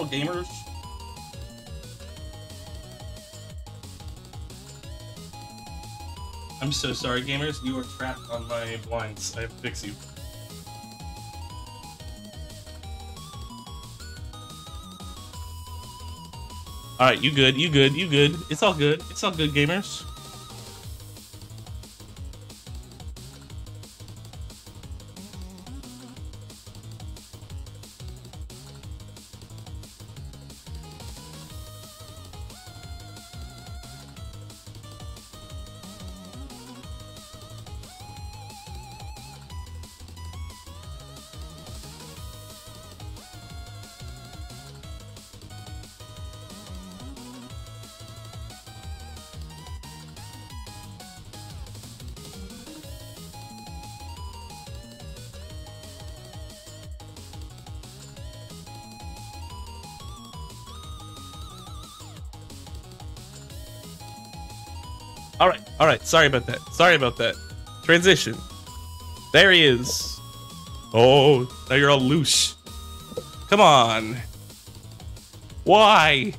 all, gamers. I'm so sorry, gamers. You are trapped on my blinds. I have to fix you. Alright, you good, you good, you good. It's all good. It's all good, gamers. Right. Sorry about that. Sorry about that. Transition. There he is. Oh, now you're all loose. Come on. Why?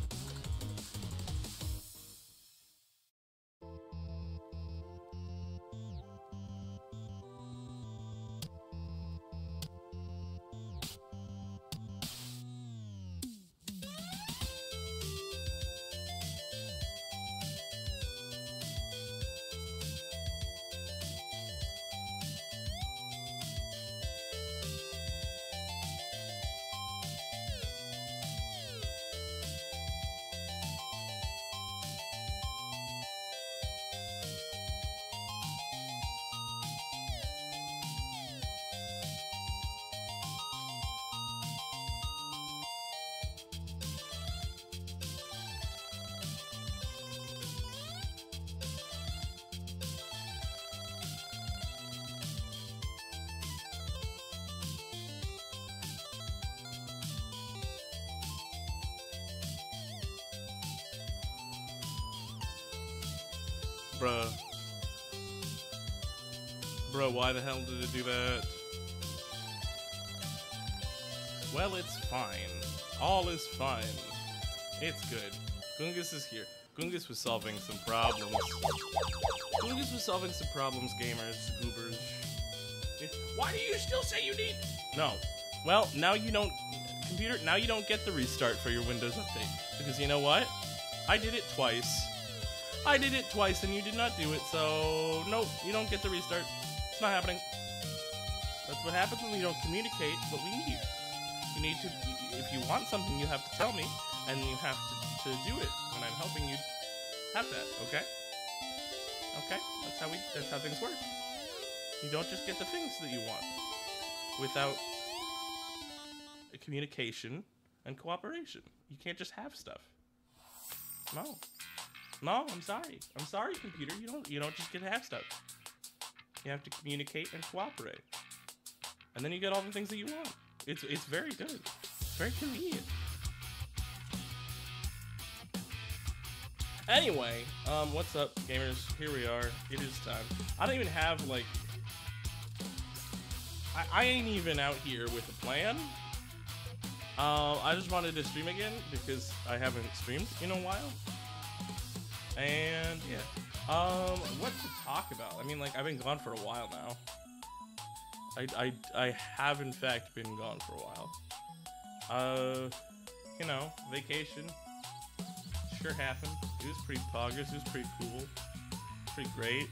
Goongus is here. Goongus was solving some problems. Goongus was solving some problems, gamers, goobers. Why do you still say you need... No. Well, now you don't... Computer, now you don't get the restart for your Windows update. Because you know what? I did it twice. I did it twice and you did not do it, so nope, you don't get the restart. It's not happening. That's what happens when we don't communicate what we need. You need to, if you want something, you have to tell me, and you have to, to do it. And I'm helping you have that, okay? Okay, that's how we, that's how things work. You don't just get the things that you want without communication and cooperation. You can't just have stuff. No. No, I'm sorry. I'm sorry, computer. You don't you don't just get to have stuff. You have to communicate and cooperate. And then you get all the things that you want. It's it's very good. It's very convenient. Anyway, um, what's up, gamers? Here we are. It is time. I don't even have like I, I ain't even out here with a plan. Uh, I just wanted to stream again because I haven't streamed in a while. And yeah, um, what to talk about? I mean, like I've been gone for a while now. I I I have in fact been gone for a while. Uh, you know, vacation sure happened. It was pretty poggers. It was pretty cool. Pretty great.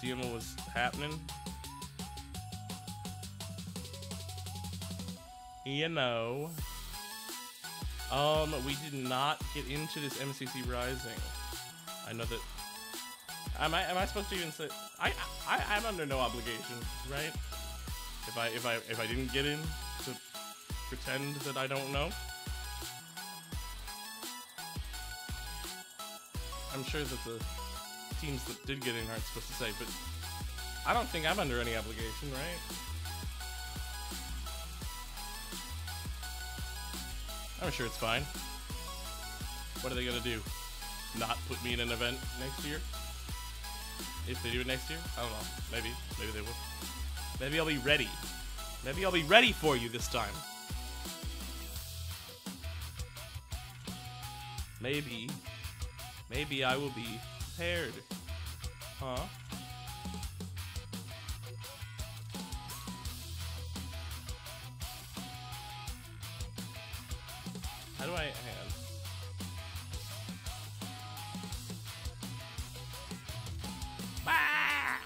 Seeing what was happening. You know. Um, we did not get into this MCC Rising. I know that. Am I am I supposed to even say? I I I'm under no obligation, right? If I if I if I didn't get in to pretend that I don't know. I'm sure that the teams that did get in aren't supposed to say, but I don't think I'm under any obligation, right? I'm sure it's fine. What are they gonna do? Not put me in an event next year? If they do it next year? I don't know. Maybe. Maybe they will. Maybe I'll be ready. Maybe I'll be ready for you this time. Maybe, maybe I will be prepared. Huh? How do I. Ah!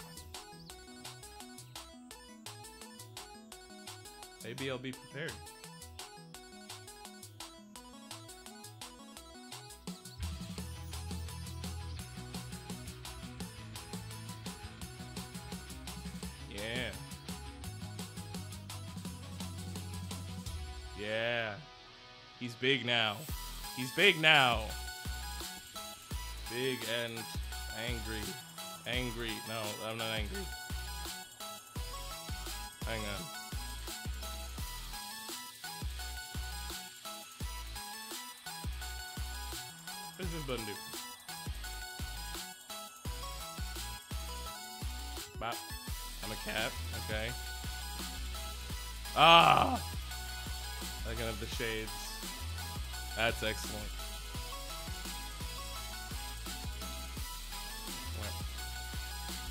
Maybe I'll be prepared. He's big now. Big and angry. Angry. No, I'm not angry. Hang on. This button do? Bop. I'm a cat. Okay. Ah! I can have the shades. That's excellent.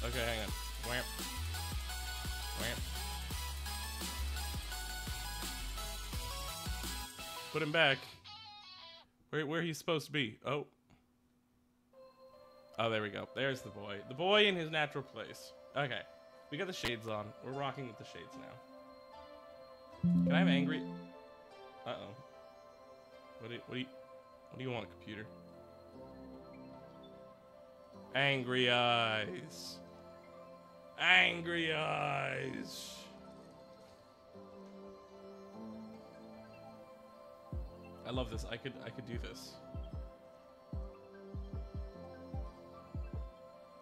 Okay, hang on. Wham. Wham. Put him back. Where where he's supposed to be? Oh. Oh, there we go. There's the boy. The boy in his natural place. Okay. We got the shades on. We're rocking with the shades now. Can I have angry? Uh-oh. What do you, what do you, what do you want, computer? Angry eyes. Angry eyes. I love this. I could I could do this.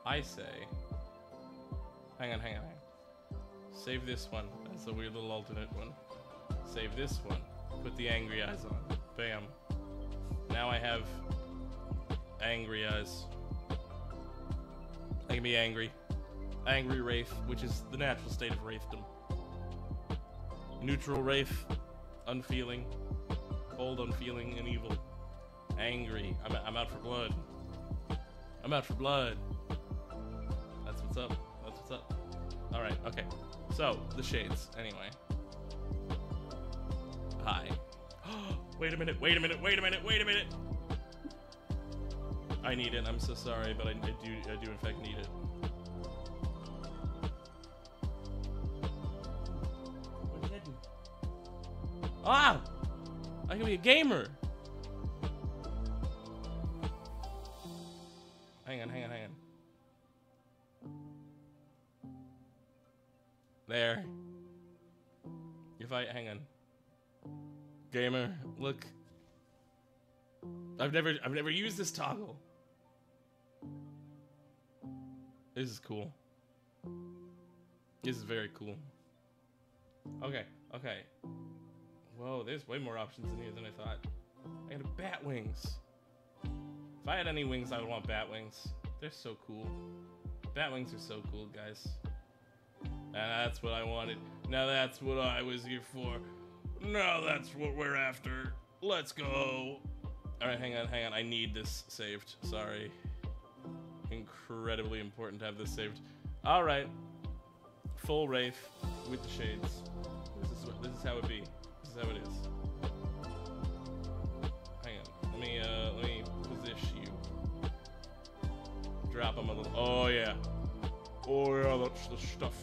I say Hang on, hang on, hang on. Save this one. That's a weird little alternate one. Save this one. Put the angry eyes on. Bam. Now I have angry eyes. I can be angry. Angry Wraith, which is the natural state of Wraithdom. Neutral Wraith, unfeeling, cold, unfeeling, and evil. Angry. I'm, I'm out for blood. I'm out for blood. That's what's up. That's what's up. Alright, okay. So, the shades, anyway. Hi. Wait a minute, wait a minute, wait a minute, wait a minute! I need it, I'm so sorry, but I, I do I do in fact need it. What did I do? Ah! I can be a gamer! Hang on, hang on, hang on. There. If I hang on. Gamer, look. I've never I've never used this toggle. This is cool. This is very cool. Okay, okay. Whoa, there's way more options in here than I thought. I got bat wings. If I had any wings, I would want bat wings. They're so cool. Bat wings are so cool, guys. And that's what I wanted. Now that's what I was here for. Now that's what we're after. Let's go. Alright, hang on, hang on. I need this saved. Sorry. Incredibly important to have this saved. Alright. Full Wraith with the shades. This is, what, this is how it be. This is how it is. Hang on. Let me, uh, let me position you. Drop him a little. Oh, yeah. Oh, yeah, that's the stuff.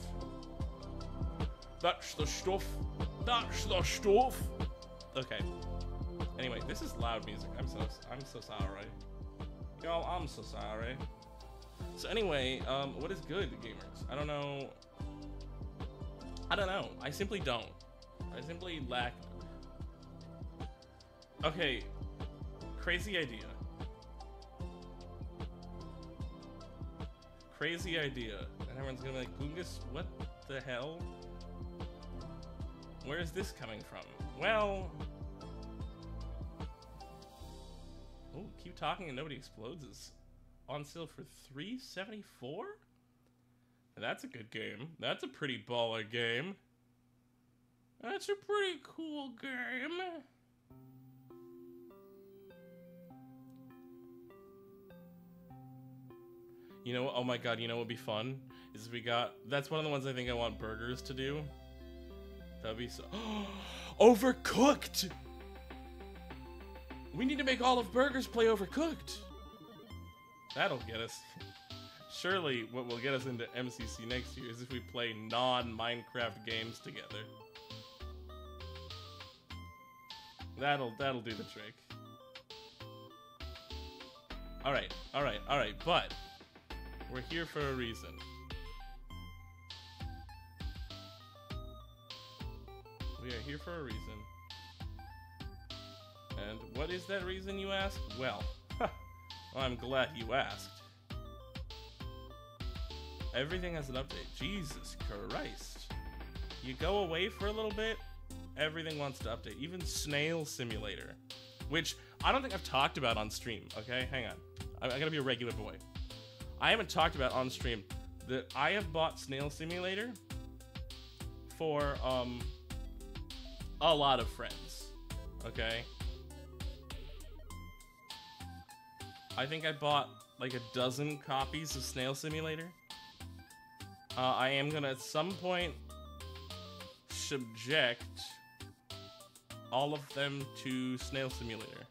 That's the stuff. That's the stuff. Okay. Anyway, this is loud music. I'm so I'm so sorry. Y'all, I'm so sorry. So anyway, um, what is good, gamers? I don't know. I don't know. I simply don't. I simply lack. Okay. Crazy idea. Crazy idea. And everyone's gonna be like, Goongus, what the hell? Where is this coming from? Well... Oh, keep talking and nobody explodes is on sale for 374 That's a good game. That's a pretty baller game. That's a pretty cool game. You know, oh my god, you know what would be fun? Is we got, that's one of the ones I think I want burgers to do. That'd be so, Overcooked! We need to make all of burgers play Overcooked. That'll get us. Surely what will get us into MCC next year is if we play non-Minecraft games together. That'll that'll do the trick. Alright, alright, alright, but we're here for a reason. We are here for a reason. And what is that reason, you ask? Well, I'm glad you asked. Everything has an update. Jesus Christ. You go away for a little bit, everything wants to update. Even Snail Simulator, which I don't think I've talked about on stream, okay? Hang on. I, I gotta be a regular boy. I haven't talked about on stream that I have bought Snail Simulator for um a lot of friends. Okay? I think I bought like a dozen copies of Snail Simulator. Uh, I am gonna at some point subject all of them to Snail Simulator.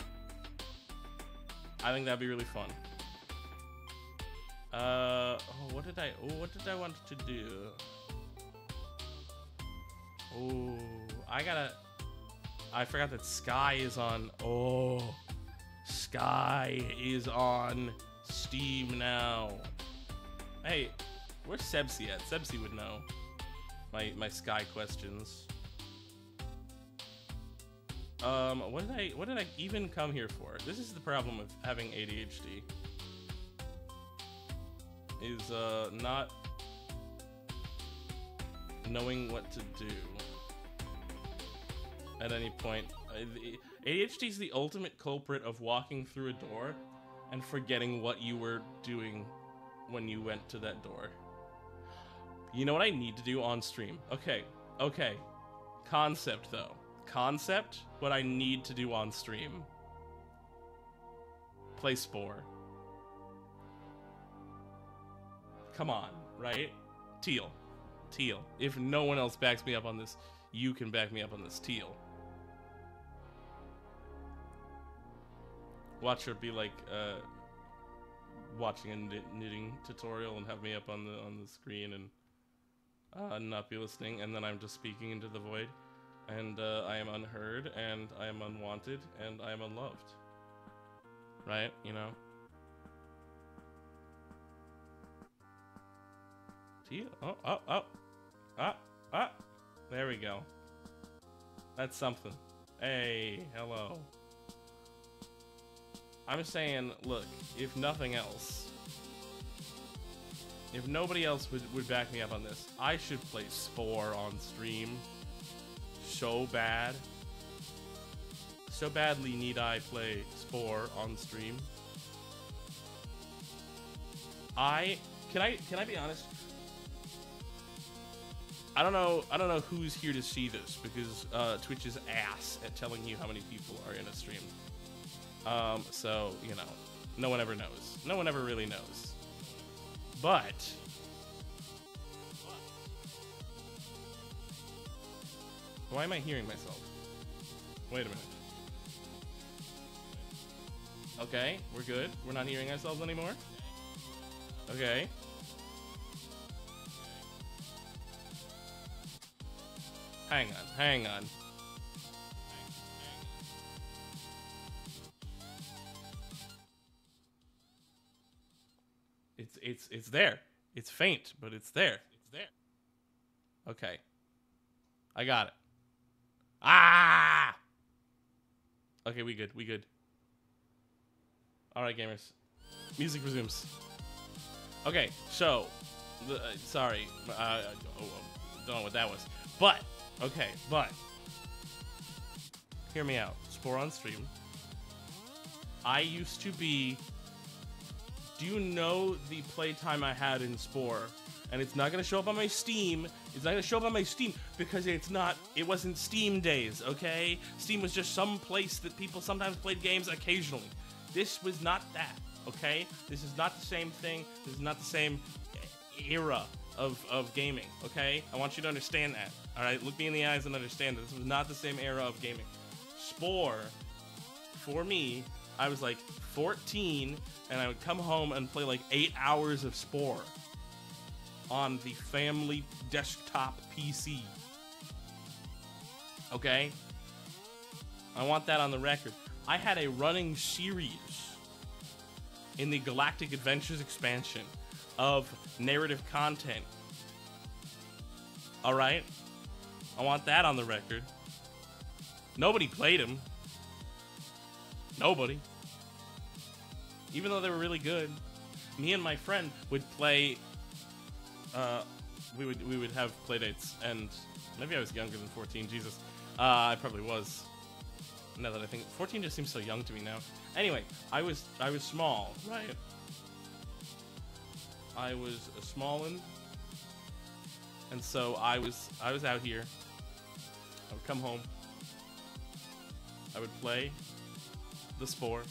I think that'd be really fun. Uh, oh, what did I, oh, what did I want to do? Oh, I gotta, I forgot that Sky is on, oh, Sky is on Steam now. Hey, where's Sebsy at? Sebsy would know my, my Sky questions. Um, what did I what did I even come here for? This is the problem with having ADHD. Is uh not knowing what to do at any point. Uh, ADHD is the ultimate culprit of walking through a door and forgetting what you were doing when you went to that door. You know what I need to do on stream? Okay, okay. Concept though concept, what I need to do on stream. Play Spore. Come on, right? Teal. Teal. If no one else backs me up on this, you can back me up on this. Teal. Watch her be like, uh, watching a knitting tutorial and have me up on the on the screen and uh, not be listening, and then I'm just speaking into the void and uh, I am unheard, and I am unwanted, and I am unloved. Right? You know? Teal. Oh, oh, oh. Ah, ah. There we go. That's something. Hey, hello. I'm saying, look, if nothing else, if nobody else would, would back me up on this, I should play Spore on stream so bad. So badly need I play Spore on stream. I can I can I be honest? I don't know I don't know who's here to see this because uh, Twitch is ass at telling you how many people are in a stream. Um, so you know, no one ever knows. No one ever really knows. But Why am I hearing myself? Wait a minute. Okay, we're good. We're not hearing ourselves anymore. Okay. Hang on, hang on. It's it's there. It's faint, but it's there. It's there. Okay. I got it. Ah! Okay, we good. We good. All right, gamers. Music resumes. Okay, so, the, uh, sorry, uh, oh, oh, don't know what that was, but okay, but hear me out. Spore on stream. I used to be. Do you know the playtime I had in Spore? And it's not gonna show up on my Steam it's not gonna show up on my Steam because it's not. It wasn't Steam days, okay? Steam was just some place that people sometimes played games occasionally. This was not that. Okay, this is not the same thing. This is not the same era of, of gaming. Okay, I want you to understand that. All right, look me in the eyes and understand that this was not the same era of gaming. Spore, for me, I was like 14, and I would come home and play like eight hours of Spore on the family desktop PC. Okay? I want that on the record. I had a running series in the Galactic Adventures expansion of narrative content. Alright? I want that on the record. Nobody played them. Nobody. Even though they were really good, me and my friend would play. Uh, we would we would have playdates, and maybe I was younger than 14. Jesus, uh, I probably was. Now that I think 14 just seems so young to me now. Anyway, I was I was small, right? I was a small one, and so I was I was out here. I would come home. I would play the spore.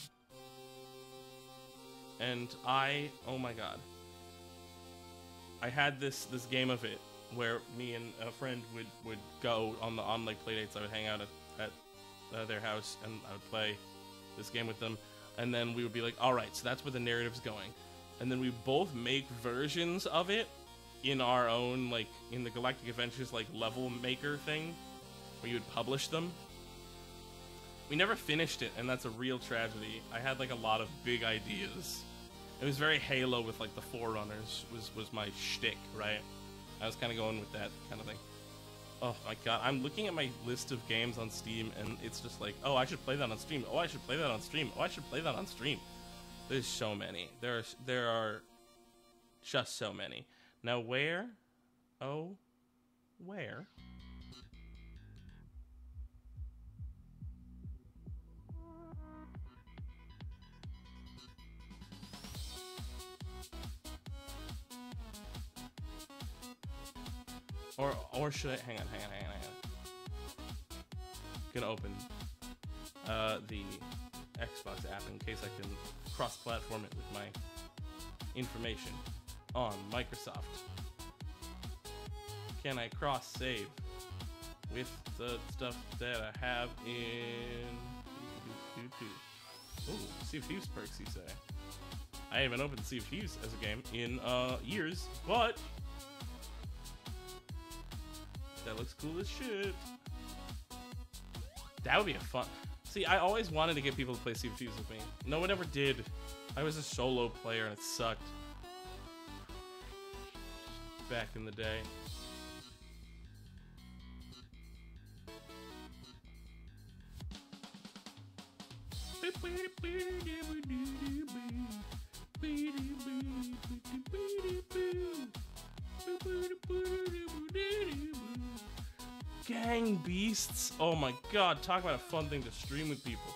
And I, oh my god. I had this this game of it where me and a friend would would go on the on like playdates. I would hang out at, at uh, their house and I would play this game with them, and then we would be like, all right, so that's where the narrative's going, and then we both make versions of it in our own like in the Galactic Adventures like level maker thing, where you would publish them. We never finished it, and that's a real tragedy. I had like a lot of big ideas. It was very Halo with like the Forerunners was was my shtick, right? I was kind of going with that kind of thing. Oh my god, I'm looking at my list of games on Steam, and it's just like, oh, I should play that on stream. Oh, I should play that on stream. Oh, I should play that on stream. There's so many. There are there are just so many. Now where? Oh, where? Or or should I hang on, hang on, hang on, hang on. Gonna open uh, the Xbox app in case I can cross-platform it with my information on Microsoft. Can I cross-save with the stuff that I have in? Oh, Sea of Thieves perks, you say? I haven't opened Sea of Thieves as a game in uh, years, but that looks cool as shit. That would be a fun. See, I always wanted to get people to play Sea of Thieves with me. No one ever did. I was a solo player and it sucked. Back in the day. Gang Beasts. Oh my god, talk about a fun thing to stream with people.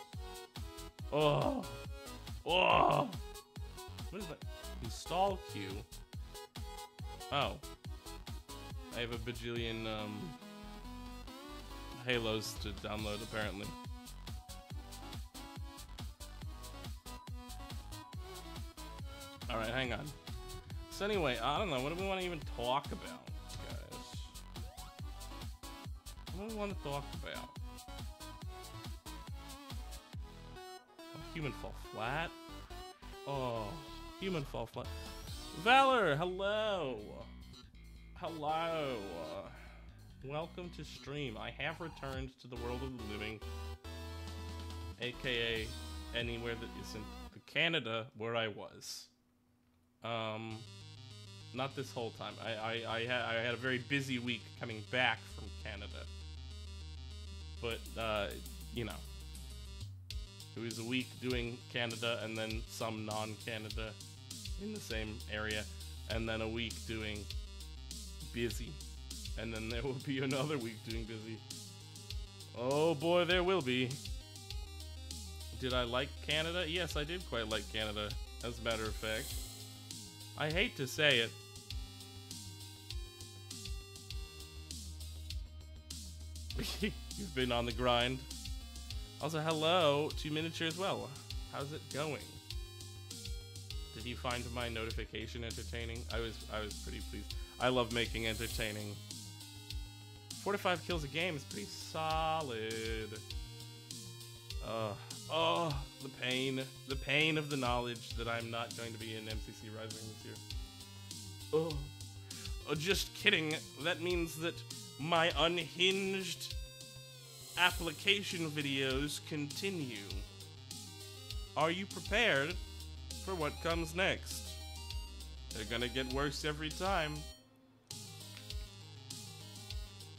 Oh. Oh. What is that? Install queue. Oh. I have a bajillion um, Halos to download apparently. Alright, hang on. So anyway, I don't know, what do we want to even talk about, What do we want to talk about? Human fall flat? Oh, human fall flat. Valor, hello! Hello! Welcome to stream. I have returned to the world of the living, aka anywhere that isn't Canada where I was. Um, not this whole time. I I, I, ha I had a very busy week coming back from Canada, but uh, you know, it was a week doing Canada and then some non-Canada in the same area, and then a week doing busy, and then there will be another week doing busy. Oh boy, there will be. Did I like Canada? Yes, I did quite like Canada, as a matter of fact. I hate to say it. You've been on the grind. Also, hello to Miniature as well. How's it going? Did you find my notification entertaining? I was I was pretty pleased. I love making entertaining. Four to five kills a game is pretty solid. Uh, oh, the pain. The pain of the knowledge that I'm not going to be in MCC Rising this year. Oh. oh just kidding. That means that my unhinged application videos continue. Are you prepared for what comes next? They're gonna get worse every time.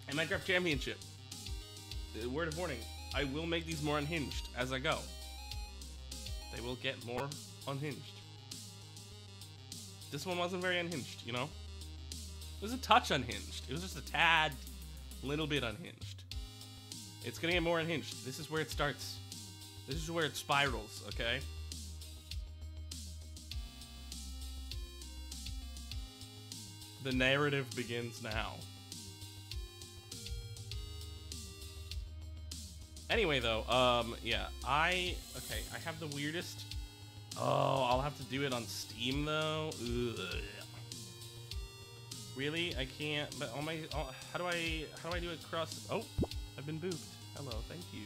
And Minecraft Championship. Word of warning, I will make these more unhinged as I go. They will get more unhinged. This one wasn't very unhinged, you know? It was a touch unhinged. It was just a tad, little bit unhinged. It's gonna get more unhinged. This is where it starts. This is where it spirals, okay? The narrative begins now. Anyway, though, um, yeah, I, okay, I have the weirdest, oh, I'll have to do it on Steam, though, Ugh. Really? I can't, but on my, oh, how do I, how do I do it cross, oh, I've been booped. Hello, thank you.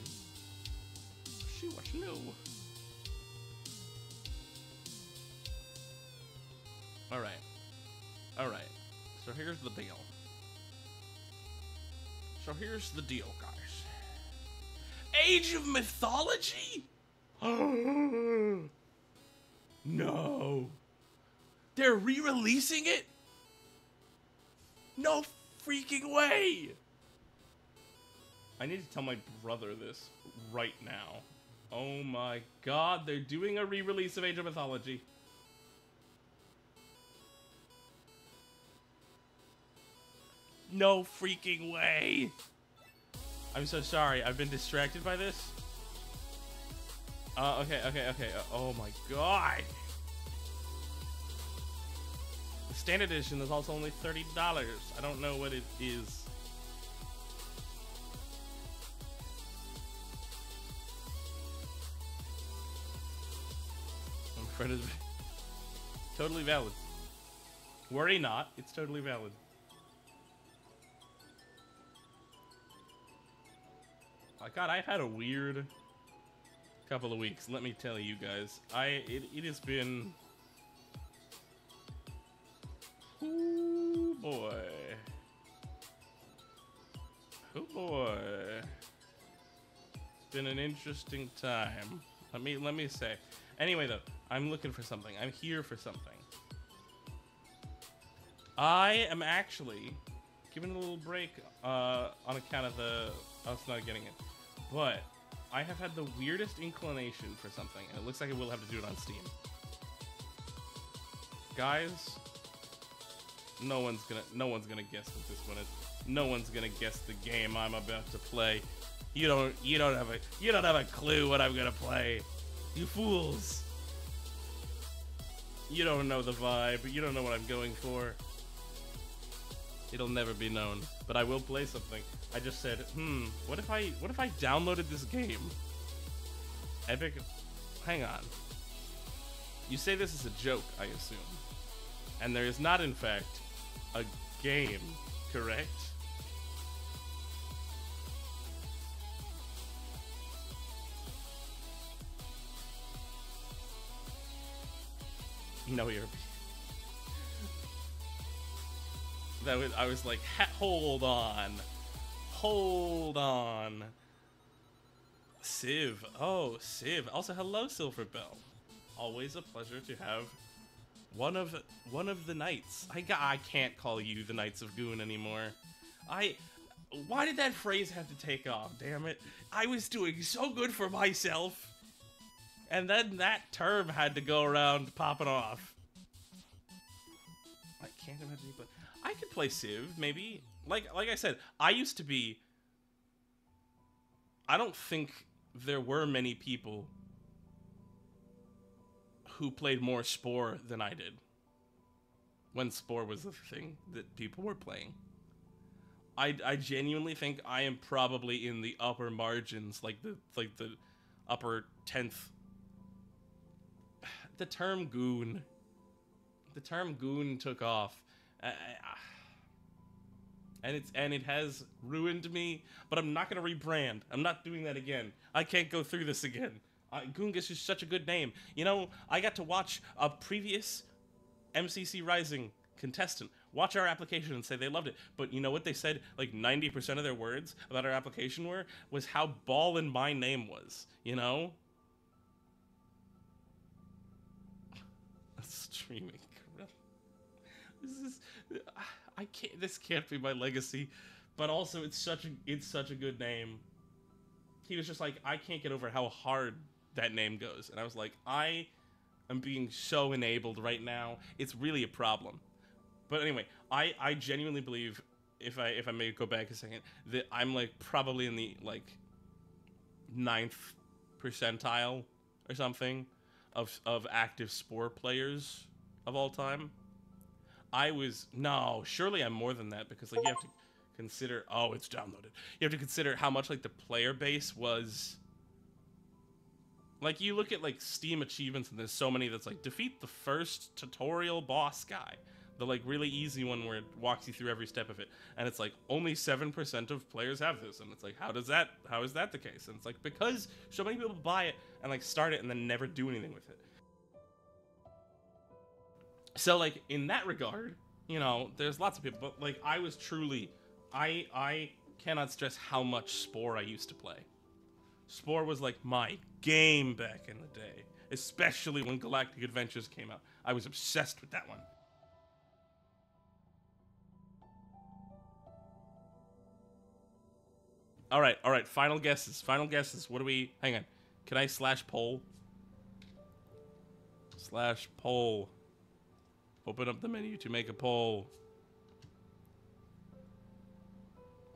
She was. Alright. Alright. So here's the deal. So here's the deal, guys. Age of Mythology? no. They're re-releasing it? No freaking way! I need to tell my brother this right now. Oh my god, they're doing a re-release of Age of Mythology. No freaking way! I'm so sorry, I've been distracted by this. Uh, okay, okay, okay. Uh, oh my god! The standard edition is also only $30. I don't know what it is. I'm afraid it's totally valid. Worry not, it's totally valid. Oh God, I've had a weird couple of weeks. Let me tell you guys, I it, it has been. Oh boy. Oh boy. It's been an interesting time. Let me let me say. Anyway, though, I'm looking for something. I'm here for something. I am actually giving a little break uh, on account of the us not getting it. But I have had the weirdest inclination for something, and it looks like I will have to do it on Steam. Guys, no one's gonna no one's gonna guess what this one is. No one's gonna guess the game I'm about to play. You don't you don't have a you don't have a clue what I'm gonna play. You fools. You don't know the vibe. You don't know what I'm going for. It'll never be known. But I will play something. I just said, hmm, what if I what if I downloaded this game? Epic hang on. You say this is a joke, I assume. And there is not in fact a game, correct? No, you're that was, I was like, hold on, hold on. Civ, oh Civ. Also, hello, Silver Bell. Always a pleasure to have one of one of the knights. I I can't call you the Knights of Goon anymore. I. Why did that phrase have to take off? Damn it! I was doing so good for myself, and then that term had to go around popping off. I can't imagine, but I could play Civ, maybe. Like like I said, I used to be I don't think there were many people who played more Spore than I did. When Spore was the thing that people were playing. I, I genuinely think I am probably in the upper margins, like the like the upper tenth. The term goon the term goon took off. I, I, and it's and it has ruined me. But I'm not gonna rebrand. I'm not doing that again. I can't go through this again. Uh, Goongus is such a good name. You know, I got to watch a previous MCC Rising contestant watch our application and say they loved it. But you know what they said? Like 90% of their words about our application were was how ballin' my name was. You know. Streaming. This is I can't. This can't be my legacy. But also, it's such a it's such a good name. He was just like, I can't get over how hard that name goes, and I was like, I am being so enabled right now. It's really a problem. But anyway, I I genuinely believe if I if I may go back a second that I'm like probably in the like ninth percentile or something of of active spore players of all time. I was no, surely I'm more than that because like you have to consider oh it's downloaded. You have to consider how much like the player base was like you look at like Steam achievements and there's so many that's like defeat the first tutorial boss guy. The like really easy one where it walks you through every step of it. And it's like only 7% of players have this. And it's like how does that how is that the case? And it's like because so many people buy it and like start it and then never do anything with it. So like in that regard, you know, there's lots of people, but like I was truly, I I cannot stress how much Spore I used to play. Spore was like my game back in the day, especially when Galactic Adventures came out. I was obsessed with that one. All right, all right. Final guesses. Final guesses. What do we? Hang on. Can I slash poll? Slash poll. Open up the menu to make a poll.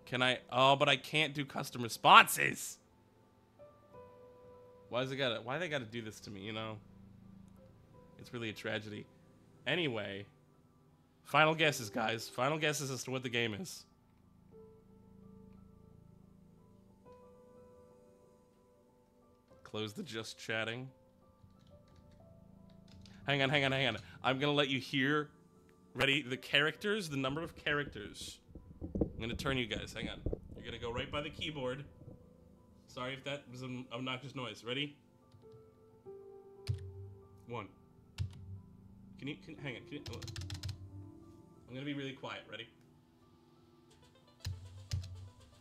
Can I? Oh, but I can't do custom responses. Why does it gotta? Why they gotta do this to me? You know. It's really a tragedy. Anyway, final guesses, guys. Final guesses as to what the game is. Close the just chatting. Hang on, hang on, hang on. I'm gonna let you hear. Ready? The characters, the number of characters. I'm gonna turn you guys. Hang on. You're gonna go right by the keyboard. Sorry if that was an obnoxious noise. Ready? One. Can you can, hang on? Can you, I'm gonna be really quiet. Ready?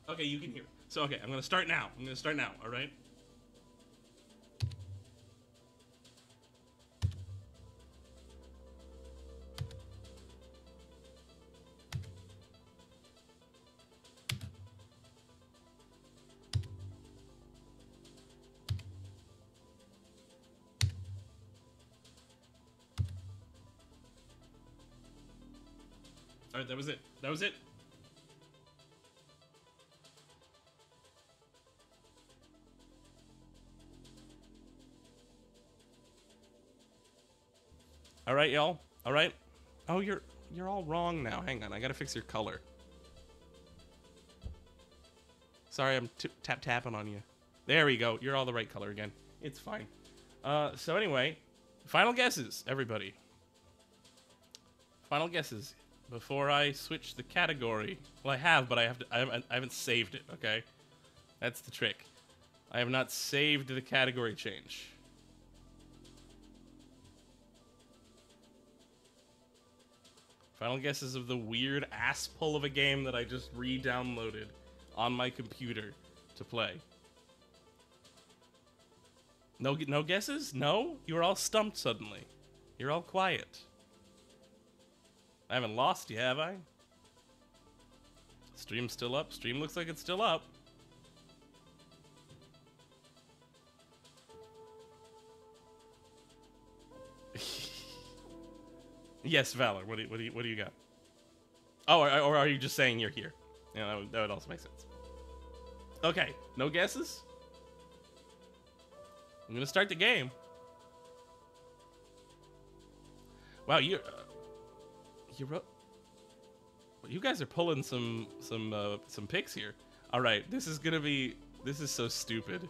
Okay, you can hear. So okay, I'm gonna start now. I'm gonna start now. All right. It. All right, y'all. All right. Oh, you're you're all wrong now. Hang on, I gotta fix your color. Sorry, I'm tap tapping on you. There we go. You're all the right color again. It's fine. Uh, so anyway, final guesses, everybody. Final guesses before I switch the category. Well, I have, but I have to. I haven't, I haven't saved it. Okay, that's the trick. I have not saved the category change. Final guesses of the weird ass pull of a game that I just re-downloaded on my computer to play. No, no guesses? No? You are all stumped suddenly. You're all quiet. I haven't lost you, have I? Stream's still up. Stream looks like it's still up. yes, Valor. What do you, what do you, what do you got? Oh, or, or are you just saying you're here? Yeah, that would, that would also make sense. Okay, no guesses? I'm gonna start the game. Wow, you're... Uh, you wrote. You guys are pulling some some uh, some picks here. All right, this is gonna be. This is so stupid.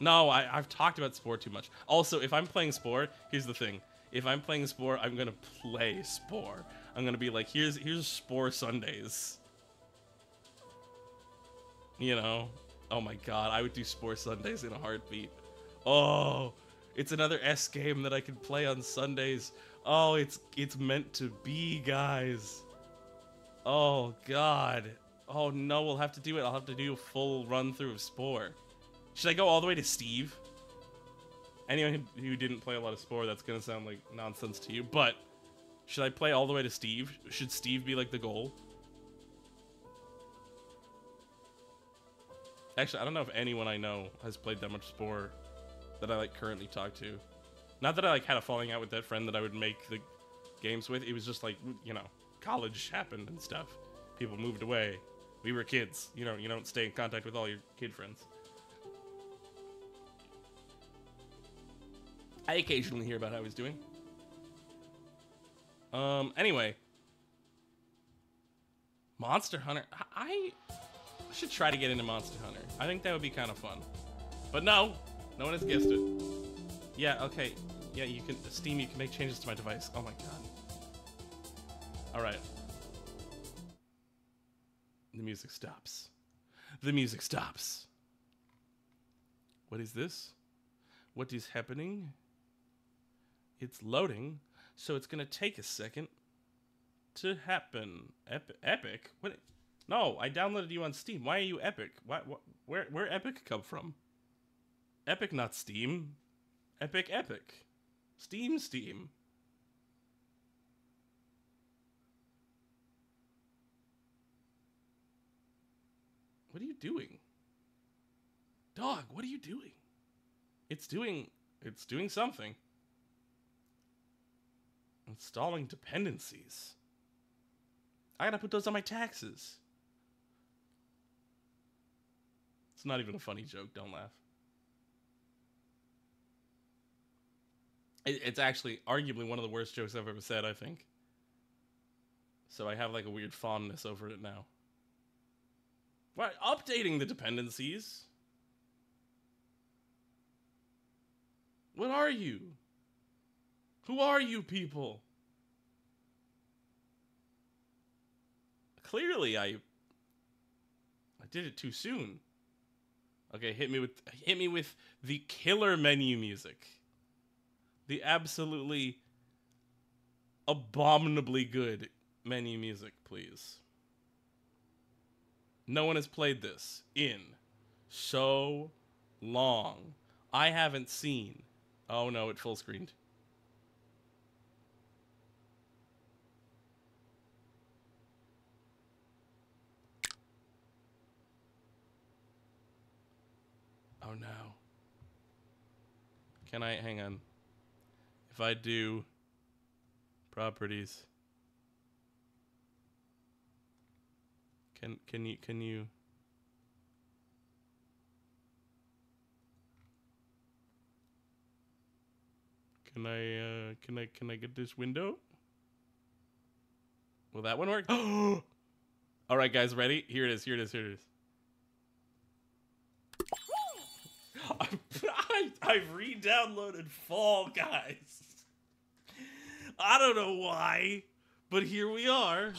No, I, I've talked about Spore too much. Also, if I'm playing Spore, here's the thing. if I'm playing Spore, I'm gonna play Spore. I'm gonna be like, here's here's Spore Sundays. You know? Oh my god, I would do Spore Sundays in a heartbeat. Oh, it's another S game that I can play on Sundays. Oh, it's it's meant to be, guys. Oh god. Oh no, we'll have to do it. I'll have to do a full run through of Spore. Should I go all the way to Steve? Anyone who didn't play a lot of Spore, that's gonna sound like nonsense to you, but should I play all the way to Steve? Should Steve be like the goal? Actually, I don't know if anyone I know has played that much Spore that I like currently talk to. Not that I like had a falling out with that friend that I would make the games with. It was just like you know, college happened and stuff. People moved away. We were kids. You know, you don't stay in contact with all your kid friends. I occasionally hear about how he's doing. Um, anyway. Monster Hunter. I should try to get into Monster Hunter. I think that would be kind of fun. But no, no one has guessed it. Yeah, okay. Yeah, you can, Steam, you can make changes to my device. Oh my god. Alright. The music stops. The music stops. What is this? What is happening? It's loading, so it's gonna take a second to happen. Epic? Epic? What? No, I downloaded you on Steam. Why are you Epic? Why, wh where, where Epic come from? Epic, not Steam. Epic, Epic. Steam, Steam. What are you doing? Dog, what are you doing? It's doing it's doing something. Installing dependencies. I gotta put those on my taxes. It's not even a funny joke, don't laugh. It's actually arguably one of the worst jokes I've ever said, I think. So I have like a weird fondness over it now. What? Updating the dependencies? What are you? Who are you people? Clearly I I did it too soon. Okay, hit me with hit me with the killer menu music. The absolutely abominably good menu music, please. No one has played this in so long. I haven't seen. Oh no, it full screened. Oh no. Can I hang on? If I do properties Can can you can you Can I uh can I can I get this window? Will that one work? All right, guys, ready? Here it is. Here it is. Here it is. I, I've re-downloaded Fall Guys. I don't know why, but here we are.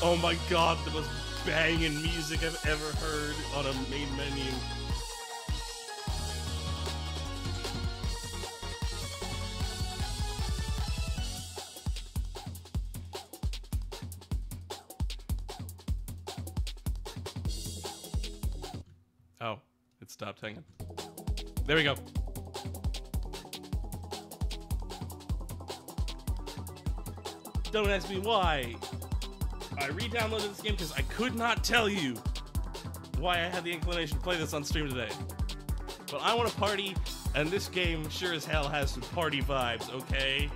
Oh my god, the most banging music I've ever heard on a main menu. Oh, it stopped hanging. There we go. Don't ask me why. I re-downloaded this game because I could not tell you why I had the inclination to play this on stream today. But I want to party, and this game sure as hell has some party vibes, okay?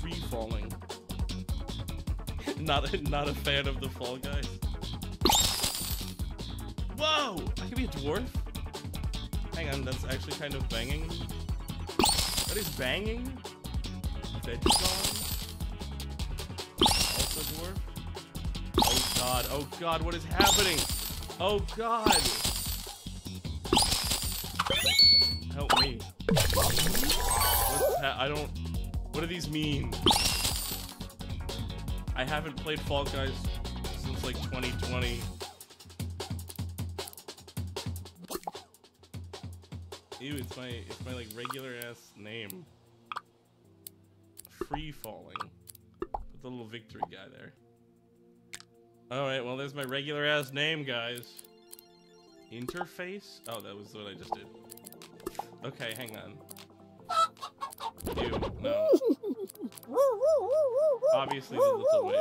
Free falling. not, a, not a fan of the Fall Guys. Whoa! I could be a dwarf? Hang on, that's actually kind of banging. That is banging. Veggie Also dwarf. Oh god, oh god, what is happening? Oh god! Help me. What's that? I don't... What do these mean? I haven't played Fall Guys since like 2020. Ew, it's my it's my like regular ass name. Free falling. With the little victory guy there. Alright, well there's my regular ass name, guys. Interface? Oh, that was what I just did. Okay, hang on. Ew, no. Obviously, is a wave.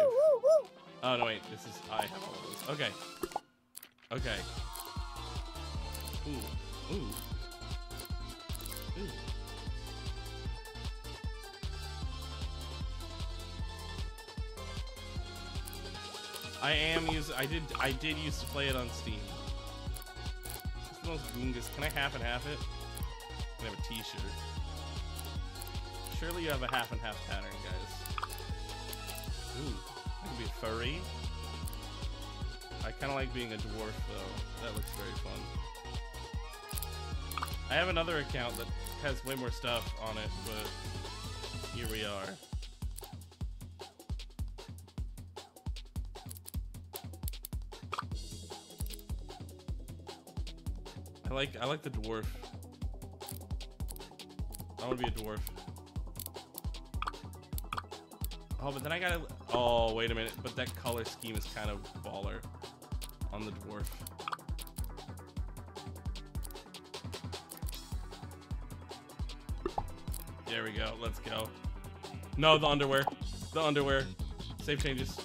Oh, no, wait. This is... I have all of those. Okay. Okay. Ooh. Ooh. I am use. I did. I did used to play it on Steam. It's the most goongus. Can I half and half it? I have a T-shirt? Surely you have a half and half pattern, guys. Ooh, I can be furry. I kind of like being a dwarf, though. That looks very fun. I have another account that has way more stuff on it, but here we are. I like I like the dwarf. I want to be a dwarf. Oh, but then I gotta. Oh, wait a minute. But that color scheme is kind of baller on the dwarf. There we go. Let's go. No, the underwear. The underwear. Save changes.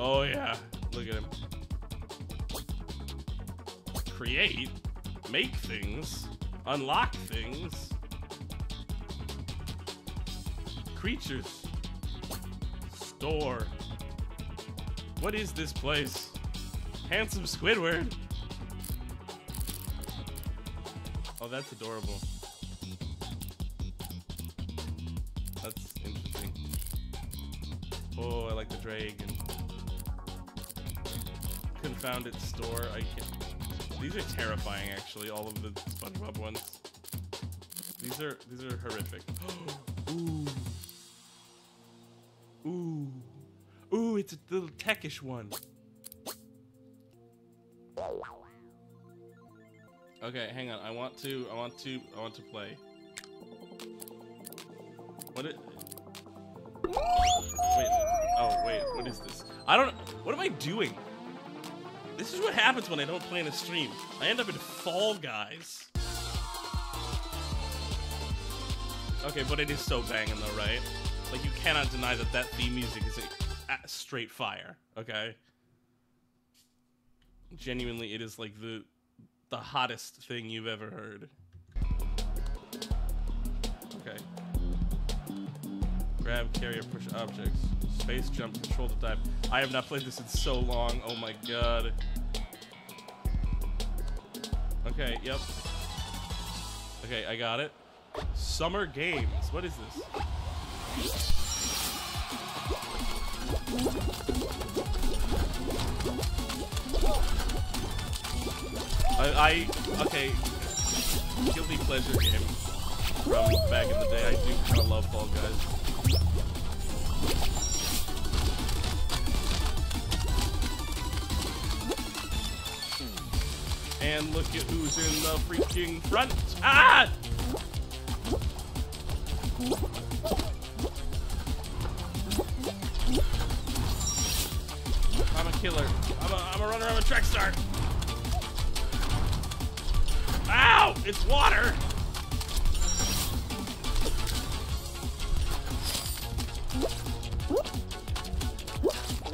Oh, yeah. Look at him. Create. Make things. Unlock things. Creatures. Store. What is this place? Handsome Squidward. Oh, that's adorable. That's interesting. Oh, I like the dragon. Confounded store. I can't. These are terrifying, actually. All of the SpongeBob ones. These are these are horrific. Ooh. Ooh. Ooh, it's a little techish one. Okay, hang on. I want to I want to I want to play. What it Wait. Oh, wait. What is this? I don't What am I doing? This is what happens when I don't play in a stream. I end up in Fall Guys. Okay, but it is so banging though, right? Like you cannot deny that that theme music is a straight fire. Okay. Genuinely, it is like the the hottest thing you've ever heard. Okay. Grab, carry, or push objects. Space, jump, control to dive. I have not played this in so long. Oh my god. Okay, yep. Okay, I got it. Summer Games. What is this? I, I okay. Guilty pleasure game from back in the day. I do kind of love Fall Guys. And look at who's in the freaking front. Ah! I'm a killer. I'm a, I'm a runner. I'm a track star. Ow! It's water!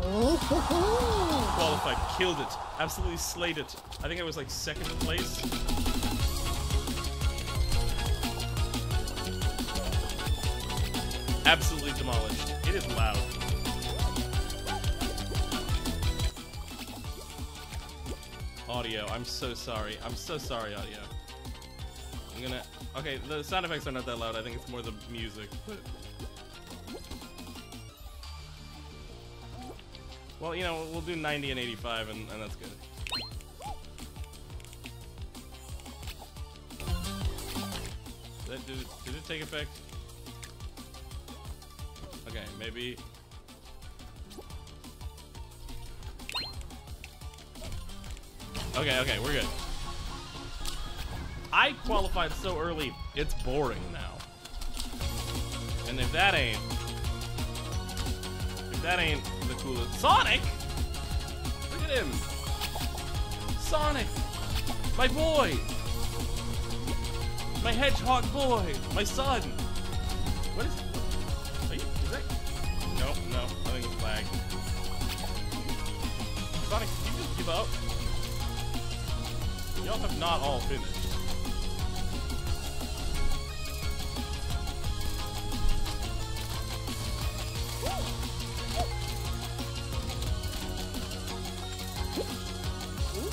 Qualified. Killed it. Absolutely slayed it. I think I was like second place. Absolutely demolished. It is loud. Audio. I'm so sorry. I'm so sorry, audio. I'm gonna... Okay, the sound effects are not that loud. I think it's more the music, but... Well, you know, we'll do 90 and 85, and, and that's good. Did, it, did it take effect? Okay, maybe. Okay, okay, we're good. I qualified so early, it's boring now. And if that ain't... If that ain't the. Sonic! Look at him! Sonic! My boy! My hedgehog boy! My son! What is... Are you, is that... No, no, I think it's lag. Sonic, did you just give up? Y'all have not all finished.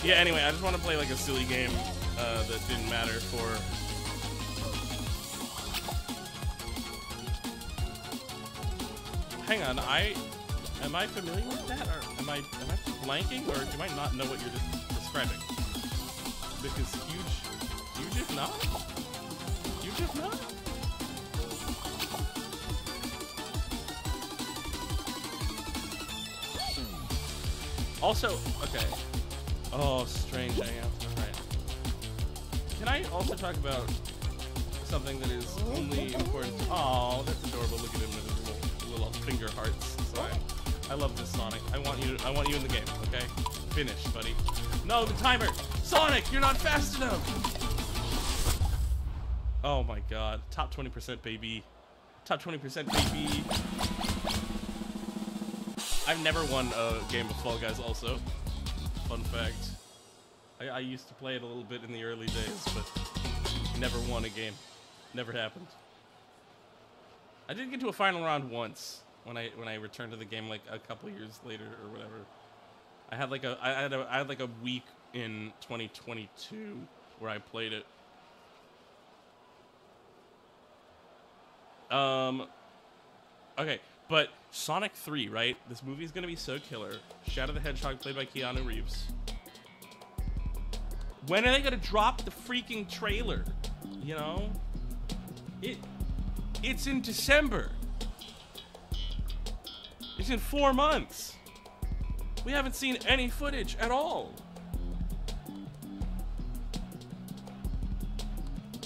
Yeah, anyway, I just want to play like a silly game uh, that didn't matter for. Hang on, I am I familiar with that, or am I am I blanking, or do I not know what you're des- describing? Because huge, huge if not, huge if not. Also, okay. Oh, strange I am. Alright. Can I also talk about something that is only important? Oh, that's adorable. Look at him with his little, little finger hearts. Sorry. I love this Sonic. I want you. I want you in the game. Okay. Finish, buddy. No, the timer. Sonic, you're not fast enough. Oh my God. Top 20% baby. Top 20% baby. I've never won a game of Fall Guys also. Fun fact. I, I, used to play it a little bit in the early days, but never won a game. Never happened. I did get to a final round once when I when I returned to the game like a couple years later or whatever. I had like a I had a I had like a week in 2022 where I played it. Um Okay, but Sonic 3, right? This movie is gonna be so killer. Shadow the Hedgehog played by Keanu Reeves. When are they gonna drop the freaking trailer? You know? It it's in December. It's in four months. We haven't seen any footage at all.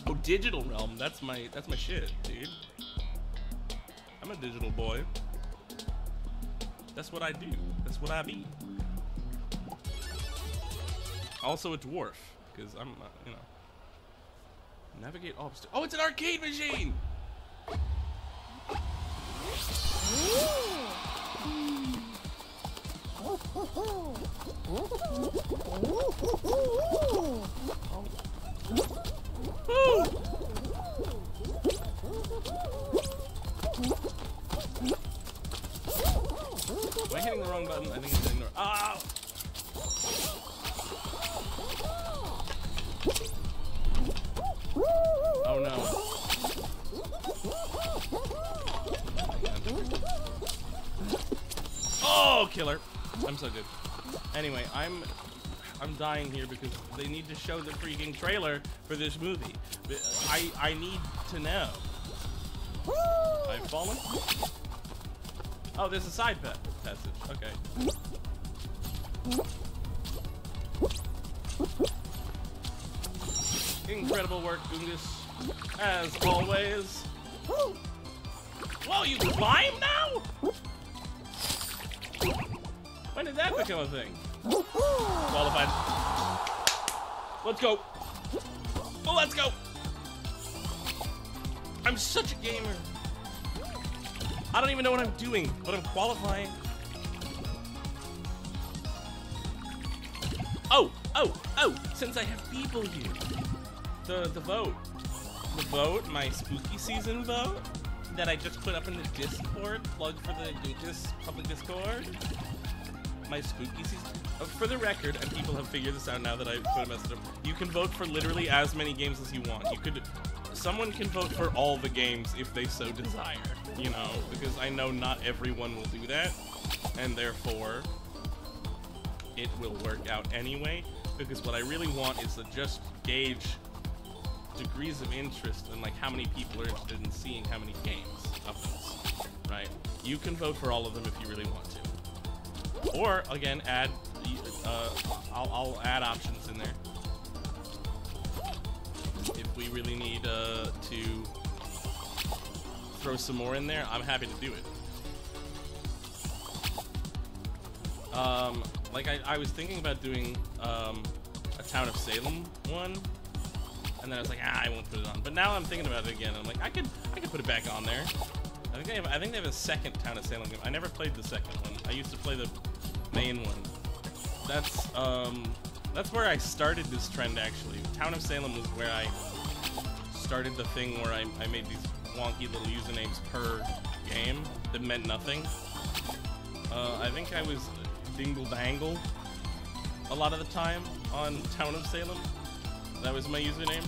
Oh, Digital Realm, that's my that's my shit, dude. I'm a digital boy. That's what I do. That's what I be. Also a dwarf, because I'm, uh, you know. Navigate obstacles. Oh, it's an arcade machine! Anyway, I'm I'm dying here because they need to show the freaking trailer for this movie. I I need to know. I've fallen. Oh, there's a side pa passage. Okay. Incredible work, Goongus. As always. Whoa, you climb now? When did that become a thing? Qualified. Let's go. Oh, let's go. I'm such a gamer. I don't even know what I'm doing, but I'm qualifying. Oh, oh, oh, since I have people here. The, the vote. The vote, my spooky season vote, that I just put up in the Discord, plug for the Lucas public Discord. My spooky season. Uh, for the record, and people have figured this out now that I put a message up, you can vote for literally as many games as you want. You could, someone can vote for all the games if they so desire, you know, because I know not everyone will do that, and therefore, it will work out anyway, because what I really want is to just gauge degrees of interest and like how many people are interested in seeing how many games of this. right? You can vote for all of them if you really want to. Or, again, add, uh, I'll, I'll add options in there. If we really need uh, to throw some more in there, I'm happy to do it. Um, like I, I was thinking about doing um, a Town of Salem one, and then I was like, ah, I won't put it on. But now I'm thinking about it again. I'm like, I could, I could put it back on there. I think they have, I think they have a second Town of Salem game. I never played the second one. I used to play the main one. That's um, that's where I started this trend actually. Town of Salem was where I started the thing where I, I made these wonky little usernames per game that meant nothing. Uh, I think I was Dingle Dangle a lot of the time on Town of Salem. That was my username.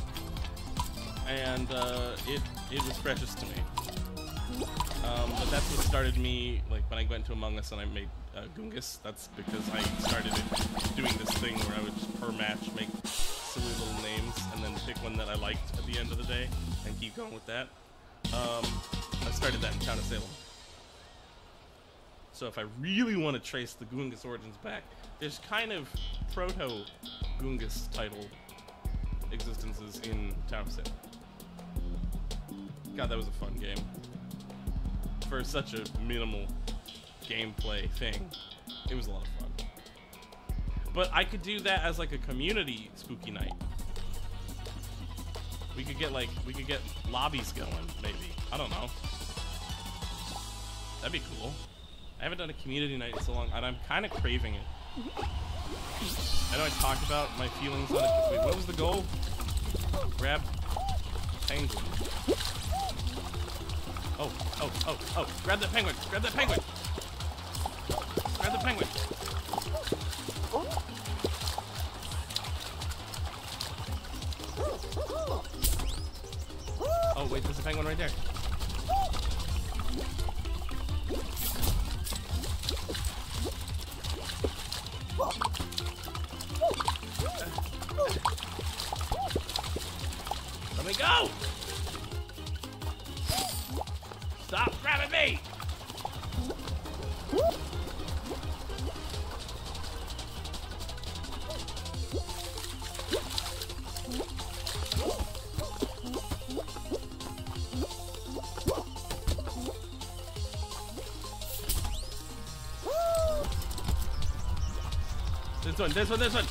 And uh, it, it was precious to me. Um, but that's what started me, like when I went to Among Us and I made uh, Goongus, that's because I started doing this thing where I would just per match make silly little names and then pick one that I liked at the end of the day and keep going with that. Um, I started that in Town of Salem. So if I really want to trace the Goongus origins back, there's kind of proto Goongus title existences in Town of Salem. God, that was a fun game. For such a minimal gameplay thing, it was a lot of fun. But I could do that as like a community spooky night. We could get like, we could get lobbies going, maybe. I don't know. That'd be cool. I haven't done a community night in so long, and I'm kind of craving it. I know I talked about my feelings on it. Wait, what was the goal? Grab penguin. Oh, oh, oh, oh. Grab that penguin. Grab that penguin. Grab the penguin. Oh, wait, there's a penguin right there. One, this one, this one!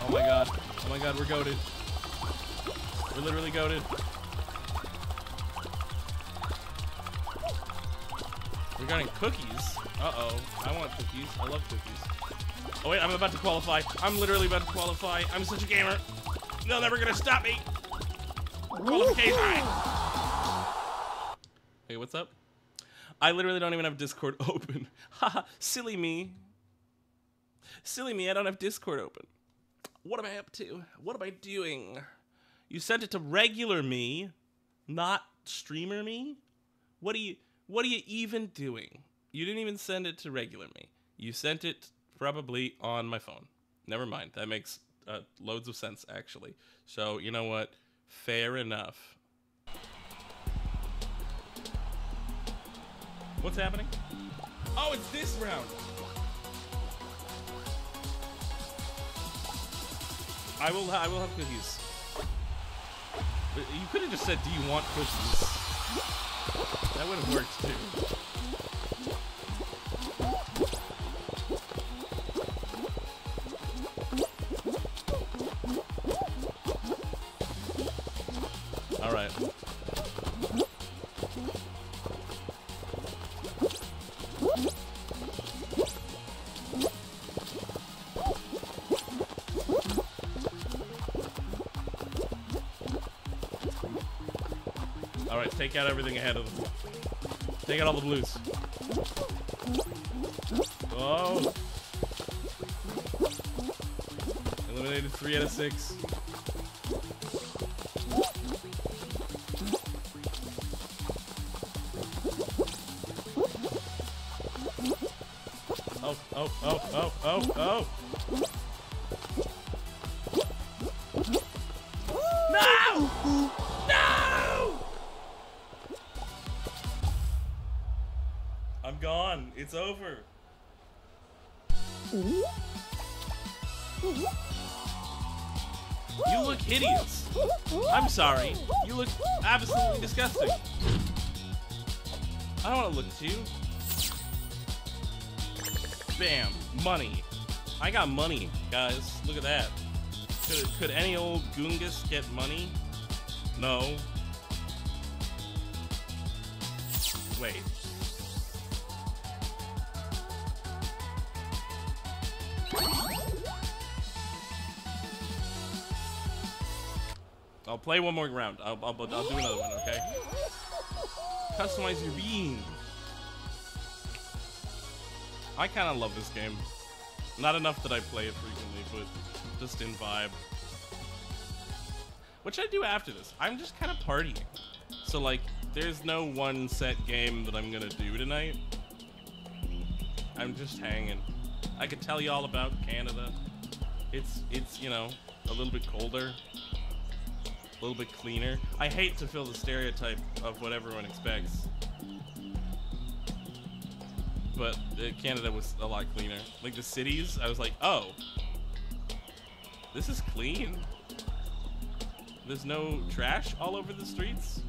Oh my god. Oh my god, we're goaded. We're literally goaded. We're getting cookies. Uh-oh. I want cookies. I love cookies. Oh wait, I'm about to qualify. I'm literally about to qualify. I'm such a gamer. They're never gonna stop me. Qualification. I literally don't even have Discord open. Haha, silly me. Silly me, I don't have Discord open. What am I up to? What am I doing? You sent it to regular me, not streamer me? What are you what are you even doing? You didn't even send it to regular me. You sent it probably on my phone. Never mind. That makes uh, loads of sense actually. So, you know what? Fair enough. What's happening? Oh, it's this round. I will. I will have cookies. You could have just said, "Do you want cookies?" That would have worked too. Take out everything ahead of them. Take out all the blues. Oh. Eliminated three out of six. Sorry. You look absolutely disgusting. I don't want to look at you. Bam. Money. I got money, guys. Look at that. Could, could any old Goongus get money? No. Wait. Play one more round. I'll, I'll, I'll do another one, okay? Customize your being. I kind of love this game. Not enough that I play it frequently, but just in vibe. Which I do after this. I'm just kind of partying. So, like, there's no one set game that I'm gonna do tonight. I'm just hanging. I could tell you all about Canada. It's, it's you know, a little bit colder little bit cleaner. I hate to fill the stereotype of what everyone expects. But Canada was a lot cleaner. Like the cities, I was like, oh, this is clean. There's no trash all over the streets.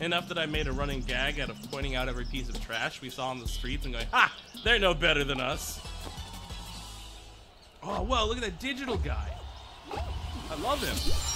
Enough that I made a running gag out of pointing out every piece of trash we saw on the streets and going, ha, they're no better than us. Oh, whoa, look at that digital guy. I love him.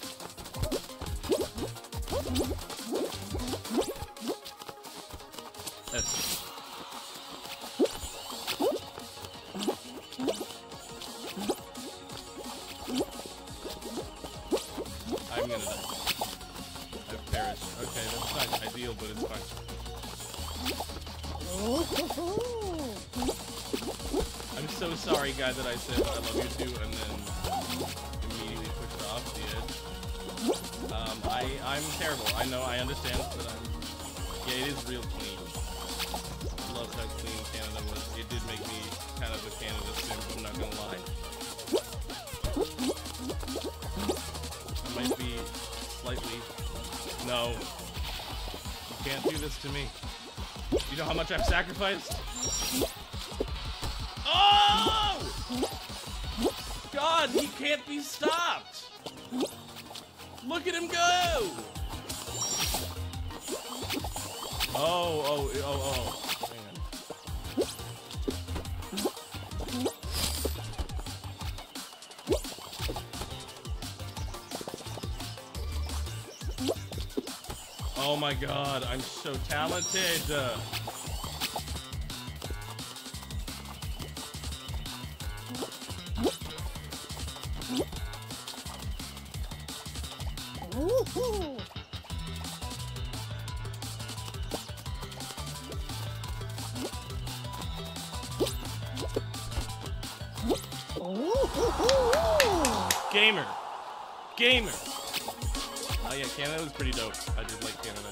guy, that I said I love you too, and then immediately pushed off the edge. Um, I, I'm terrible. I know, I understand, but I'm... Yeah, it is real clean. I love how clean Canada was. It did make me kind of a Canada simp, I'm not gonna lie. I might be slightly... No. You can't do this to me. You know how much I've sacrificed? God, he can't be stopped! Look at him go! Oh, oh, oh, oh. Oh my god, I'm so talented. Oh yeah, Canada was pretty dope. I did like Canada.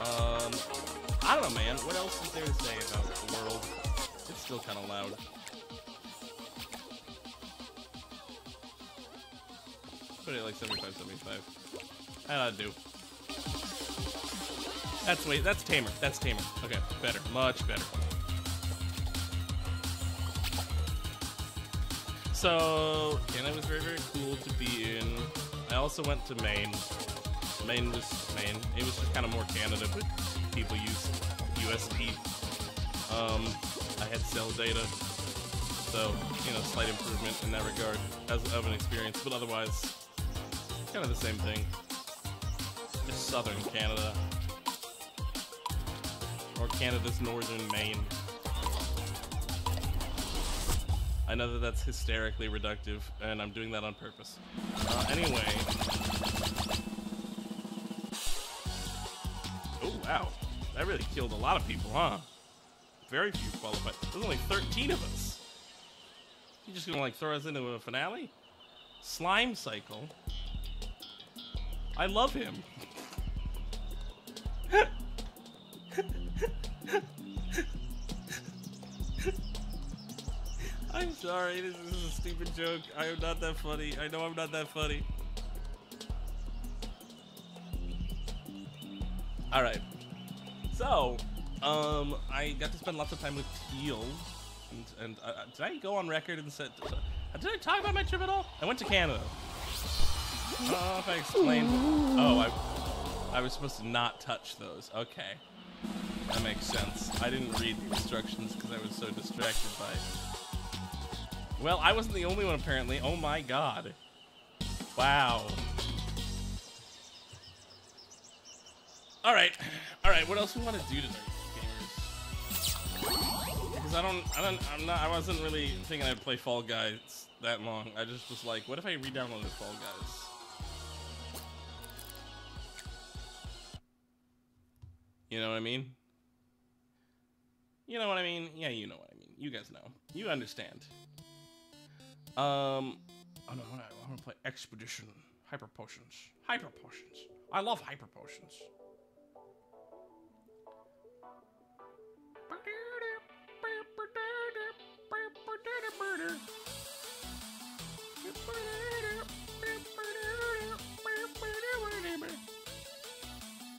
Um, I don't know, man. What else is there to say about the world? It's still kind of loud. Put it like 75, 75. How'd I do? That's wait, that's tamer. That's tamer. Okay, better, much better. So Canada was very, very cool to be in. I also went to Maine. Maine was Maine. It was just kind of more Canada, but people use USD. Um, I had cell data, so you know, slight improvement in that regard as of an experience, but otherwise, kind of the same thing. Just southern Canada, or Canada's northern Maine. I know that that's hysterically reductive, and I'm doing that on purpose. Uh, anyway. Oh, wow. That really killed a lot of people, huh? very few qualified. There's only 13 of us. You just gonna like throw us into a finale? Slime Cycle. I love him. I'm sorry, this is a stupid joke. I am not that funny. I know I'm not that funny. Alright. So, um, I got to spend lots of time with Teal. And, and uh, did I go on record and said, did I talk about my trip at all? I went to Canada. I don't know if I explained. Oh, I, I was supposed to not touch those. Okay. That makes sense. I didn't read the instructions because I was so distracted by well, I wasn't the only one apparently. Oh my god. Wow. Alright. Alright, what else we want to do today, gamers? Because I don't I don't I'm not I wasn't really thinking I'd play Fall Guys that long. I just was like, what if I re-downloaded Fall Guys? You know what I mean? You know what I mean? Yeah, you know what I mean. You guys know. You understand. Um, oh no, I want to play Expedition. Hyper Potions. Hyper Potions. I love Hyper Potions.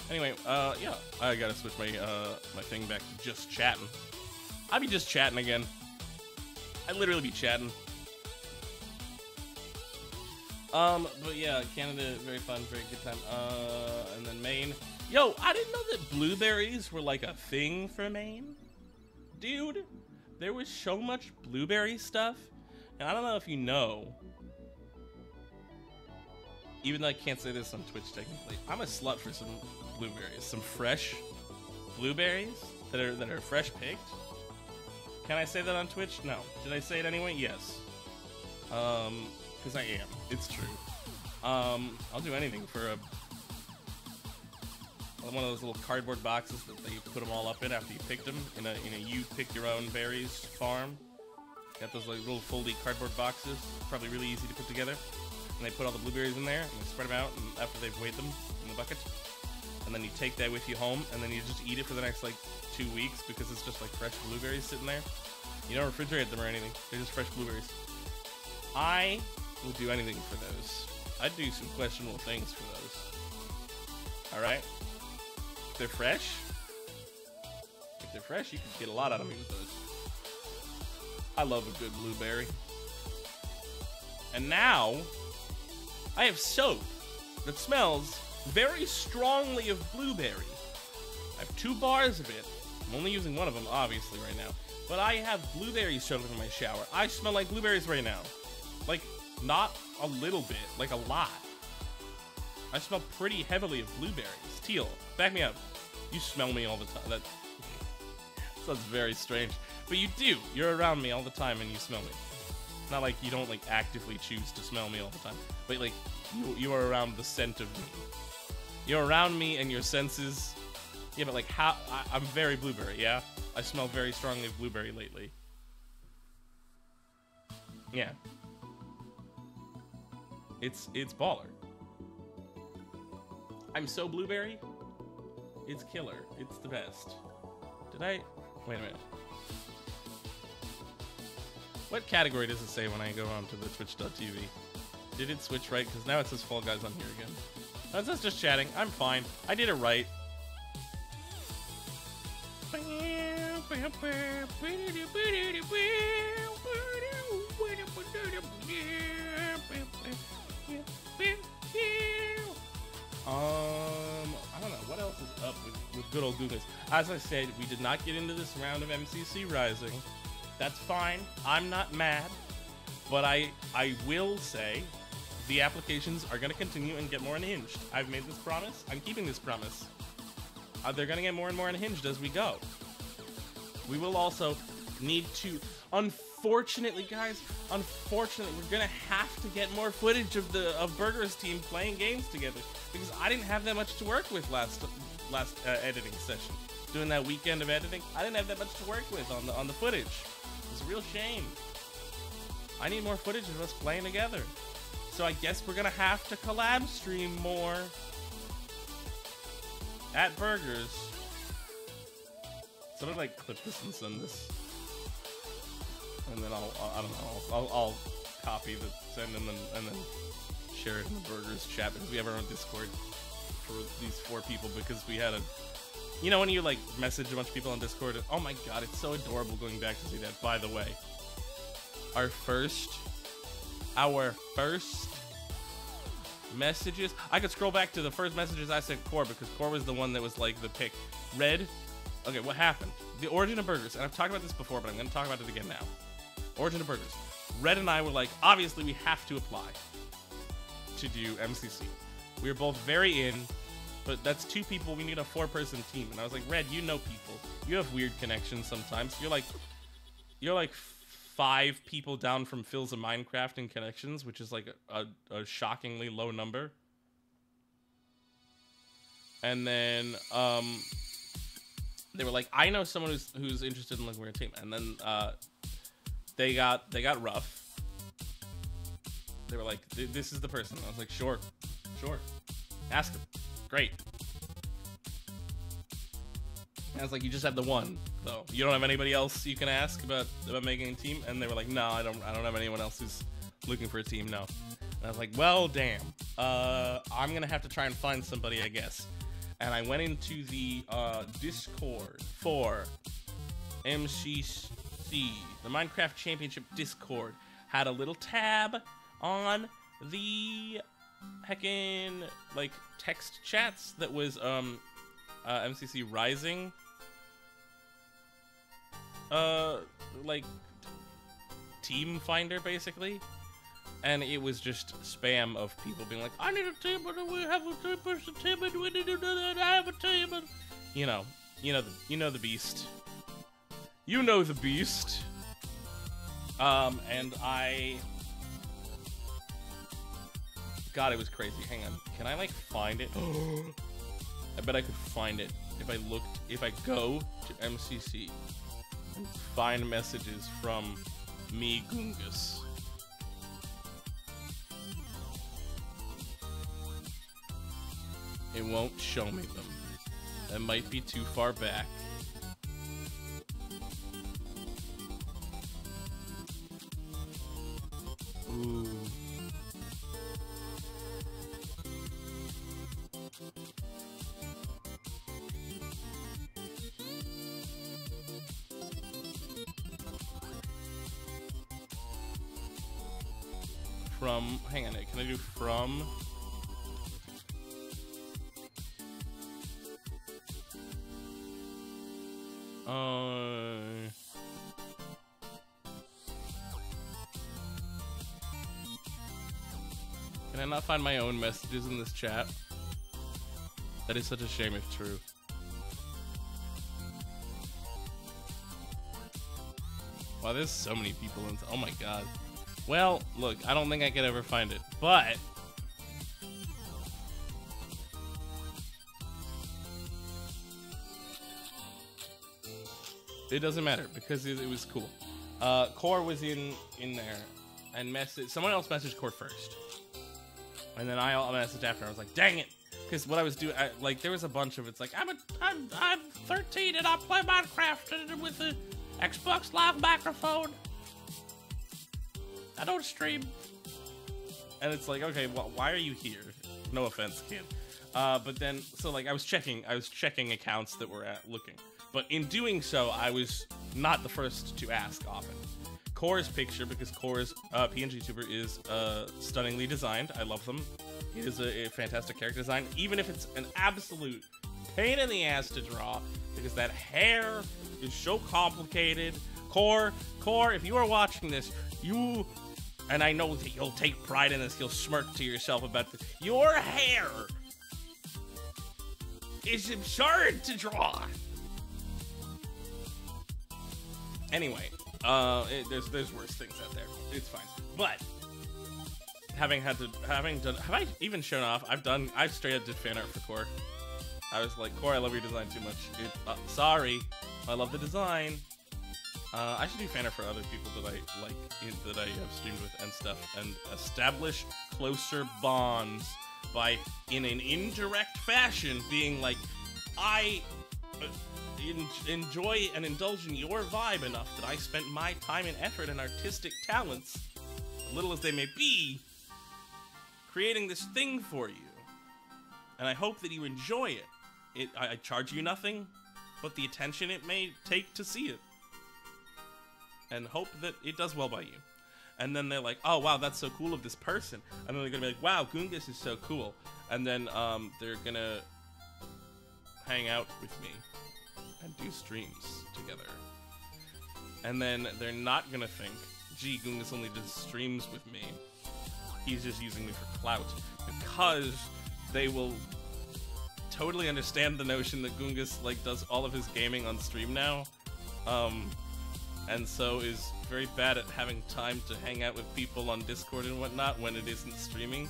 Anyway, uh, yeah, I gotta switch my, uh, my thing back to just chatting. I'll be just chatting again. I literally be chatting. Um, but yeah, Canada, very fun, very good time. Uh, and then Maine. Yo, I didn't know that blueberries were like a thing for Maine. Dude, there was so much blueberry stuff. And I don't know if you know. Even though I can't say this on Twitch technically, I'm a slut for some blueberries. Some fresh blueberries that are that are fresh picked. Can I say that on Twitch? No. Did I say it anyway? Yes. Um, because I am. It's true. Um, I'll do anything for a one of those little cardboard boxes that they put them all up in after you picked them in a in a you pick your own berries farm. Got those like little foldy cardboard boxes, probably really easy to put together. And they put all the blueberries in there and they spread them out and after they've weighed them in the bucket. And then you take that with you home and then you just eat it for the next like two weeks because it's just like fresh blueberries sitting there. You don't refrigerate them or anything. They're just fresh blueberries. I will do anything for those. I'd do some questionable things for those. Alright? They're fresh, if they're fresh, you can get a lot out of me with those. I love a good blueberry. And now, I have soap that smells very strongly of blueberry. I have two bars of it. I'm only using one of them, obviously, right now. But I have blueberries showing in my shower. I smell like blueberries right now. Like, not a little bit, like a lot. I smell pretty heavily of blueberries. Teal, back me up. You smell me all the time. That sounds very strange. But you do. You're around me all the time and you smell me. Not like you don't like actively choose to smell me all the time. But like you, you are around the scent of me. You're around me and your senses. Yeah, but like how I, I'm very blueberry, yeah? I smell very strongly of blueberry lately. Yeah. It's it's baller. I'm so blueberry. It's killer. It's the best. Did I? Wait a minute. What category does it say when I go on to the twitch.tv? Did it switch right? Because now it says Fall Guys on here again. No, it says just chatting. I'm fine. I did it right. Um, I don't know what else is up with, with good old Goongus. As I said, we did not get into this round of MCC Rising. That's fine. I'm not mad, but I I will say the applications are going to continue and get more unhinged. I've made this promise. I'm keeping this promise. Uh, they're going to get more and more unhinged as we go. We will also need to, unfortunately, guys, unfortunately, we're gonna have to get more footage of the of Burger's team playing games together because I didn't have that much to work with last last uh, editing session. Doing that weekend of editing, I didn't have that much to work with on the on the footage. It's a real shame. I need more footage of us playing together. So I guess we're gonna have to collab stream more at Burgers. So I'm like clip this and send this, and then I'll I don't know I'll, I'll, I'll copy the send and then and then share in the Burgers chat because we have our own Discord for these four people because we had a you know when you like message a bunch of people on Discord oh my god it's so adorable going back to see that. By the way our first our first messages I could scroll back to the first messages I sent Core because Core was the one that was like the pick. Red okay what happened? The origin of burgers and I've talked about this before but I'm gonna talk about it again now. Origin of burgers. Red and I were like obviously we have to apply to do MCC we were both very in, but that's two people. We need a four-person team. And I was like, Red, you know people. You have weird connections sometimes. You're like, you're like five people down from Philza Minecraft in connections, which is like a, a, a shockingly low number. And then um, they were like, I know someone who's who's interested in looking for a team. And then uh, they got they got rough. They were like, this is the person. I was like, sure, Sure. Ask him. Great. And I was like, you just have the one, though. You don't have anybody else you can ask about about making a team? And they were like, no, I don't. I don't have anyone else who's looking for a team. No. And I was like, well, damn. Uh, I'm gonna have to try and find somebody, I guess. And I went into the uh, Discord for MCC, the Minecraft Championship Discord. Had a little tab on the heckin' like text chats that was um uh, MCC Rising. Uh like team finder basically. And it was just spam of people being like I need a team but we have a three person team and we need to do that. I have a team and you know you know the you know the beast. You know the beast. Um and I God, it was crazy. Hang on. Can I, like, find it? I bet I could find it if I looked, if I go to MCC and find messages from me, Goongus. It won't show me them. That might be too far back. Find my own messages in this chat? That is such a shame if true. Wow, there's so many people in. Oh my god. Well, look, I don't think I could ever find it, but... It doesn't matter because it, was cool. Uh, Core was in in there and message. Someone else messaged Core first, and then I messaged after. I was like, "Dang it!" Because what I was doing, I, like, there was a bunch of it's like, "I'm a, I'm I'm 13 and I play Minecraft with the Xbox Live microphone." I don't stream. And it's like, okay, well, why are you here? No offense, kid. Uh, but then, so like, I was checking, I was checking accounts that were at looking. But in doing so, I was not the first to ask often. Core's picture, because Core's uh, PNG tuber is uh, stunningly designed. I love them. It is a, a fantastic character design, even if it's an absolute pain in the ass to draw, because that hair is so complicated. Core, Core, if you are watching this, you and I know that you'll take pride in this. You'll smirk to yourself about this. Your hair is absurd to draw. Anyway, uh, it, there's there's worse things out there. It's fine. But having had to having done have I even shown off? I've done I've straight up did fan art for Core. I was like, Core, I love your design too much. It, uh, sorry, I love the design. Uh, I should do fan art for other people that I like, in, that I have streamed with and stuff, and establish closer bonds by, in an indirect fashion, being like, I enjoy and indulge in your vibe enough that I spent my time and effort and artistic talents, little as they may be, creating this thing for you. And I hope that you enjoy it. It I, I charge you nothing, but the attention it may take to see it. And hope that it does well by you. And then they're like, oh wow, that's so cool of this person. And then they're gonna be like, wow, Goongus is so cool. And then um, they're gonna hang out with me and do streams together. And then they're not gonna think, gee, Goongus only does streams with me. He's just using me for clout. Because they will totally understand the notion that Goongus like does all of his gaming on stream now. Um, and so is very bad at having time to hang out with people on Discord and whatnot when it isn't streaming.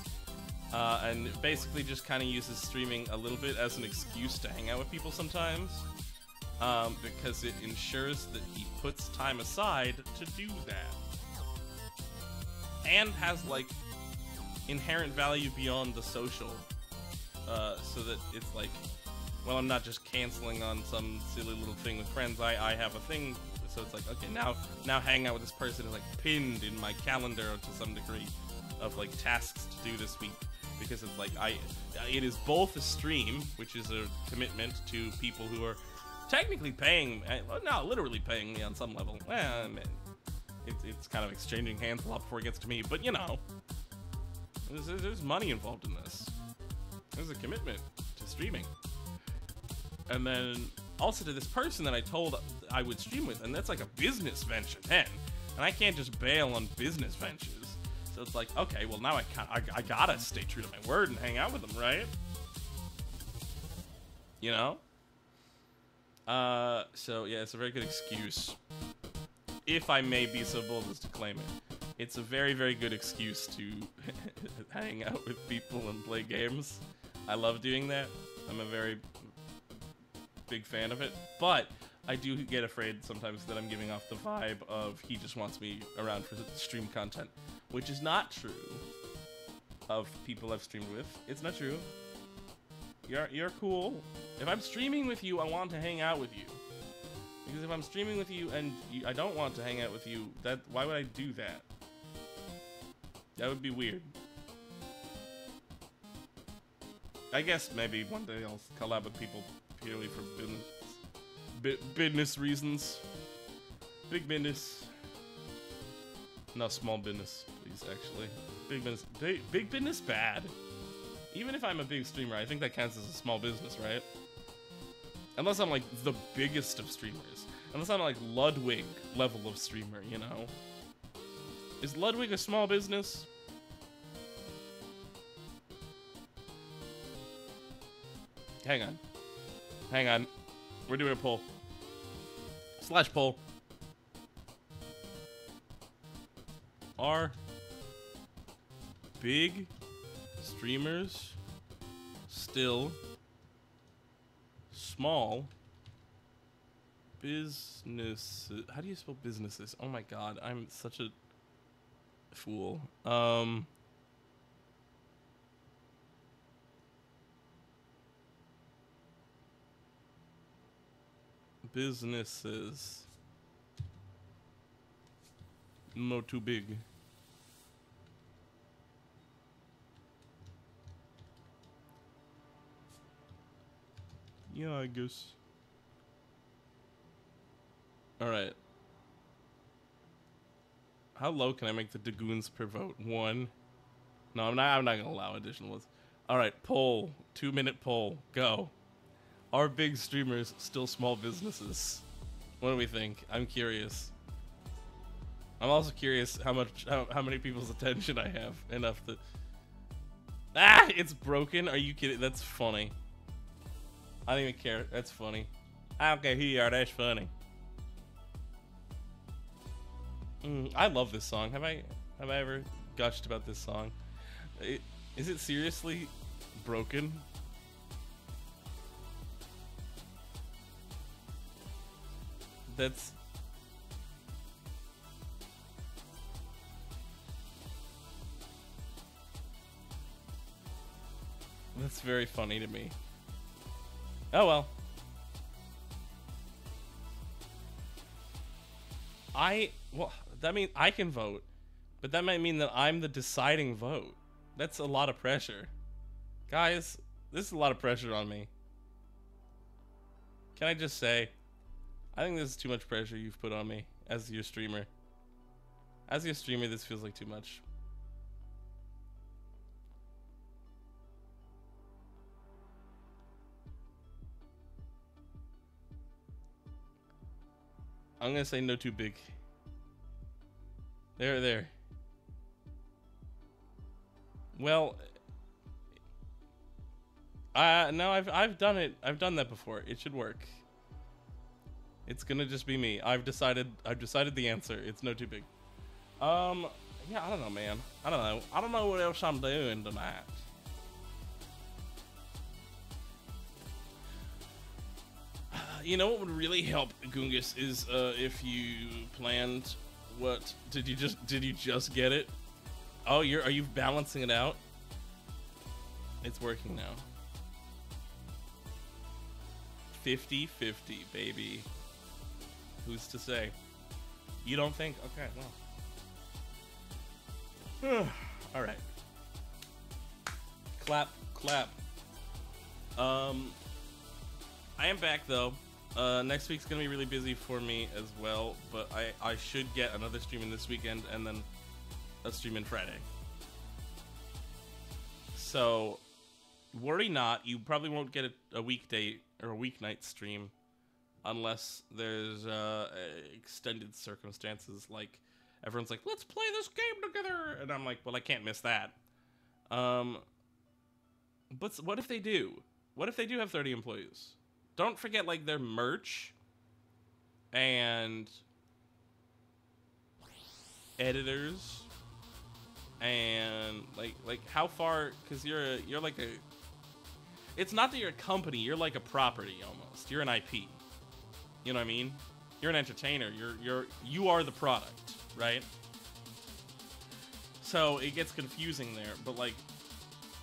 Uh, and basically just kind of uses streaming a little bit as an excuse to hang out with people sometimes um, because it ensures that he puts time aside to do that. And has, like, inherent value beyond the social. Uh, so that it's like, well, I'm not just canceling on some silly little thing with friends. I, I have a thing, so it's like, okay, now now hang out with this person is like pinned in my calendar to some degree of like tasks to do this week because it's like I, it is both a stream, which is a commitment to people who are technically paying, eh, not literally paying me on some level. Well, it's, it's kind of exchanging hands a lot before it gets to me, but you know, there's, there's money involved in this. There's a commitment to streaming. And then also to this person that I told I would stream with, and that's like a business venture, man. And I can't just bail on business ventures. So it's like, okay, well now I, I, I gotta stay true to my word and hang out with them, right? You know? Uh, so yeah, it's a very good excuse. If I may be so bold as to claim it. It's a very, very good excuse to hang out with people and play games. I love doing that. I'm a very big fan of it. But I do get afraid sometimes that I'm giving off the vibe of he just wants me around for stream content, which is not true of people I've streamed with. It's not true. You're you're cool. If I'm streaming with you, I want to hang out with you. Because if I'm streaming with you and you, I don't want to hang out with you, that why would I do that? That would be weird. I guess maybe one day I'll collab with people purely for business, business reasons. Big business. No, small business, please, actually. Big business. Big, big business bad. Even if I'm a big streamer, I think that counts as a small business, right? Unless I'm like the biggest of streamers. Unless I'm like Ludwig level of streamer, you know? Is Ludwig a small business? Hang on. Hang on. We're doing a poll. Slash poll. Are big streamers still small business how do you spell businesses? Oh my god i'm such a fool. Um businesses. No too big Yeah, I guess. Alright. How low can I make the Dagoons per vote? One. No, I'm not I'm not gonna allow additional ones. Alright, poll. Two minute poll. Go. Are big streamers still small businesses? What do we think? I'm curious. I'm also curious how much how, how many people's attention I have enough to Ah, it's broken. Are you kidding? That's funny. I don't even care. That's funny. I don't care who you are. That's funny. Mm, I love this song. Have I have I ever gushed about this song? It, is it seriously broken? That's That's very funny to me. Oh well. I well that means I can vote, but that might mean that I'm the deciding vote. That's a lot of pressure. Guys, this is a lot of pressure on me. Can I just say, I think this is too much pressure you've put on me as your streamer. As your streamer, this feels like too much. I'm gonna say no too big. There, there. Well, uh, no, I've I've done it. I've done that before. It should work. It's gonna just be me. I've decided. I've decided the answer. It's no too big. Um, yeah, I don't know, man. I don't know. I don't know what else I'm doing tonight. You know what would really help Goongus is uh, if you planned what did you just did you just get it? Oh, you're are you balancing it out? It's working now. 50-50, baby. Who's to say? You don't think? Okay, well. All right. Clap, clap. Um, I am back though. Uh, next week's gonna be really busy for me as well, but I, I should get another stream in this weekend and then a stream in Friday. So, worry not. You probably won't get a, a weekday or a weeknight stream unless there's uh, extended circumstances like everyone's like, let's play this game together, and I'm like, well, I can't miss that. Um, but what if they do? What if they do have 30 employees? Don't forget like their merch and editors and like like how far because you're a, you're like a it's not that you're a company you're like a property almost. You're an ip you know what i mean? You're an entertainer. You're you're you are the product right? So it gets confusing there but like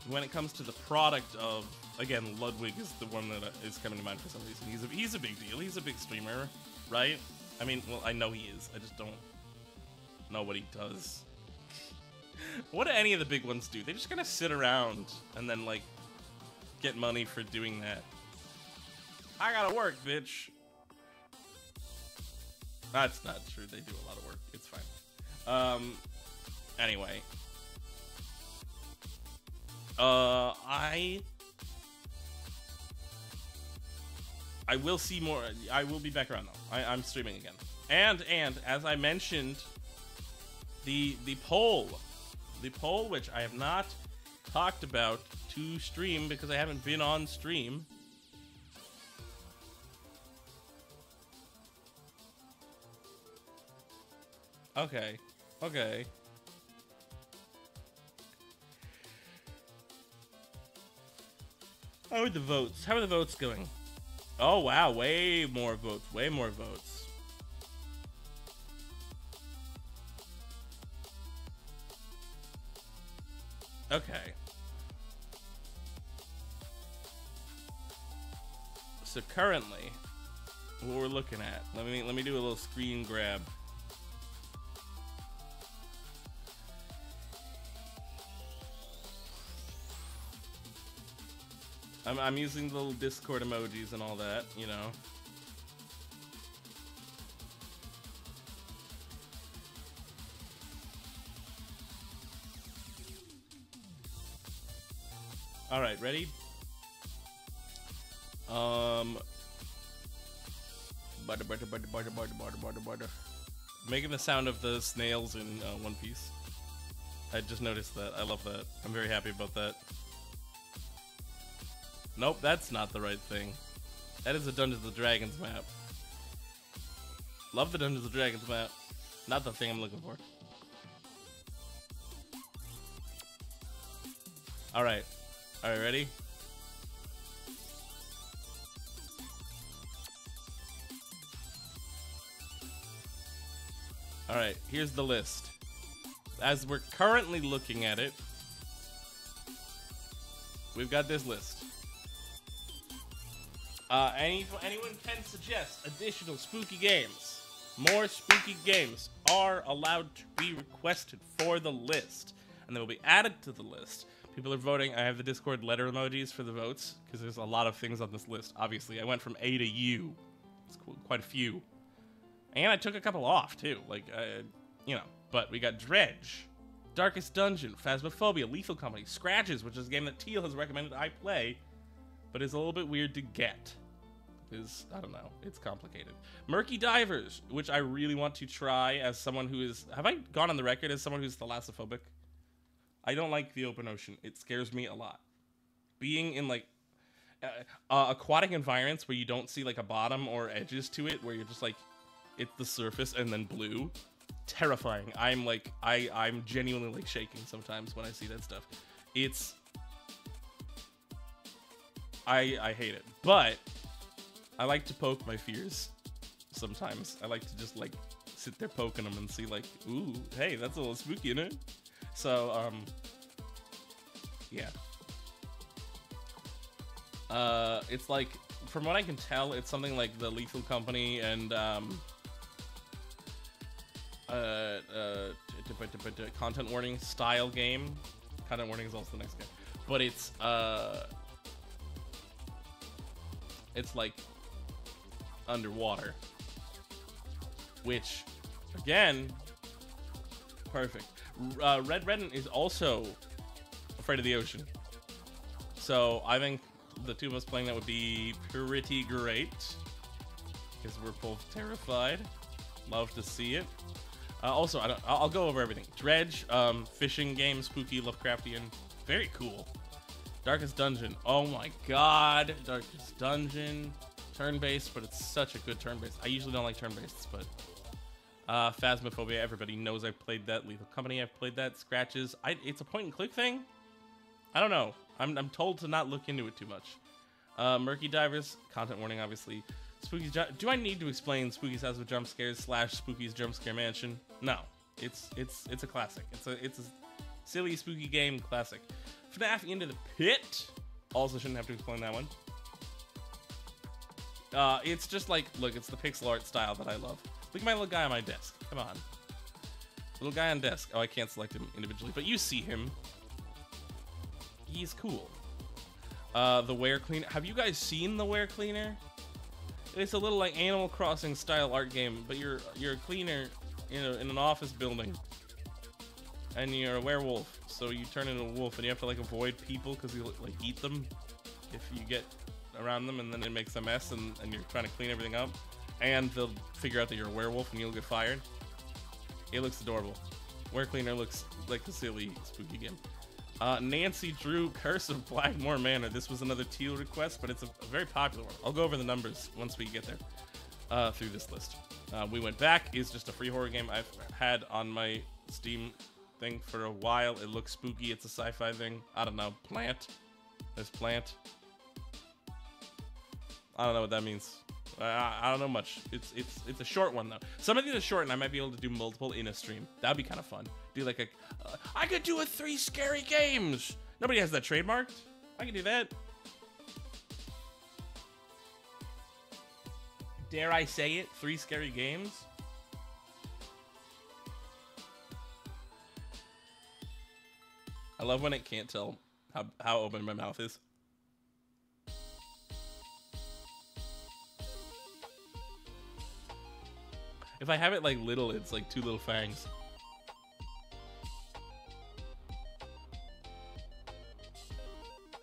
when it comes to the product of again, Ludwig is the one that is coming to mind for some reason. He's a, he's a big deal. He's a big streamer, right? I mean, well, I know he is. I just don't know what he does. what do any of the big ones do? They just kind of sit around and then, like, get money for doing that. I gotta work, bitch. That's not true. They do a lot of work. It's fine. Um, anyway. Uh, I I will see more. I will be back around though. I, I'm streaming again. And and as I mentioned, the the poll, the poll which I have not talked about to stream because I haven't been on stream. Okay. Okay. How are the votes? How are the votes going? Oh, wow. Way more votes. Way more votes. Okay. So currently, what we're looking at, let me let me do a little screen grab. I'm, I'm using the little Discord emojis and all that, you know. All right, ready? Um, butter, butter, butter, butter, butter, butter, butter, butter. Making the sound of the snails in uh, One Piece. I just noticed that. I love that. I'm very happy about that. Nope, that's not the right thing. That is a Dungeons & Dragons map. Love the Dungeons & Dragons map. Not the thing I'm looking for. Alright. Alright, ready? All right, here's the list. As we're currently looking at it, we've got this list. Uh, any, anyone can suggest additional spooky games. More spooky games are allowed to be requested for the list, and they will be added to the list. People are voting. I have the Discord letter emojis for the votes because there's a lot of things on this list. Obviously, I went from A to U. It's quite a few, and I took a couple off too. Like, uh, you know. But we got Dredge, Darkest Dungeon, Phasmophobia, Lethal Company, Scratches, which is a game that Teal has recommended I play, but is a little bit weird to get. Is I don't know, it's complicated. Murky Divers, which I really want to try as someone who is. Have I gone on the record as someone who's thalassophobic? I don't like the open ocean. It scares me a lot. Being in like uh, aquatic environments where you don't see like a bottom or edges to it, where you're just like it's the surface and then blue terrifying i'm like i i'm genuinely like shaking sometimes when i see that stuff it's i i hate it but i like to poke my fears sometimes. I like to just like sit there poking them and see like ooh hey that's a little spooky isn't so um yeah. Uh it's like from what i can tell it's something like the lethal company and um uh, uh, content warning style game. Content warning is also the next game, but it's uh, it's like underwater, which again, perfect. Uh, Red Redden is also afraid of the ocean, so I think the two of us playing that would be pretty great because we're both terrified. Love to see it. Uh, also, I will go over everything. Dredge, um, fishing game, spooky, Lovecraftian, very cool. Darkest Dungeon, oh my god, Darkest Dungeon, turn-based, but it's such a good turn-based. I usually don't like turn-based, but uh, Phasmophobia, everybody knows I've played that. Lethal Company, I've played that. Scratches, I, it's a point-and-click thing. I don't know. I'm, I'm told to not look into it too much. Uh, Murky Divers, content warning, obviously. Spooky's Do I need to explain Spooky's House of Jump Scares slash Spooky's Jump Scare Mansion? No, it's it's it's a classic. It's a it's a silly spooky game classic. FNAF Into the Pit. Also shouldn't have to explain that one. Uh, it's just like look, it's the pixel art style that I love. Look at my little guy on my desk. Come on, little guy on desk. Oh, I can't select him individually, but you see him. He's cool. Uh, the WereCleaner. Have you guys seen the WereCleaner? It's a little like Animal Crossing style art game, but you're you're a cleaner in, a, in an office building, and you're a werewolf. So you turn into a wolf, and you have to like avoid people because you like eat them if you get around them, and then it makes a mess, and, and you're trying to clean everything up. And they'll figure out that you're a werewolf, and you'll get fired. It looks adorable. WereCleaner looks like a silly, spooky game. Uh, Nancy Drew, Curse of Blackmoor Manor. This was another teal request, but it's a, a, very popular one. I'll go over the numbers once we get there uh, through this list. Uh, we Went Back is just a free horror game I've had on my Steam thing for a while. It looks spooky. It's a sci-fi thing. I don't know. Plant. There's Plant. I don't know what that means. I, I don't know much. It's it's it's a short one though. Some of these are short, and I might be able to do multiple in a stream. That'd be kind of fun. Do like a, uh, I could do a three scary games. Nobody has that trademarked. I can do that. Dare I say it? Three scary games. I love when it can't tell how how open my mouth is. If I have it like little, it's like two little fangs.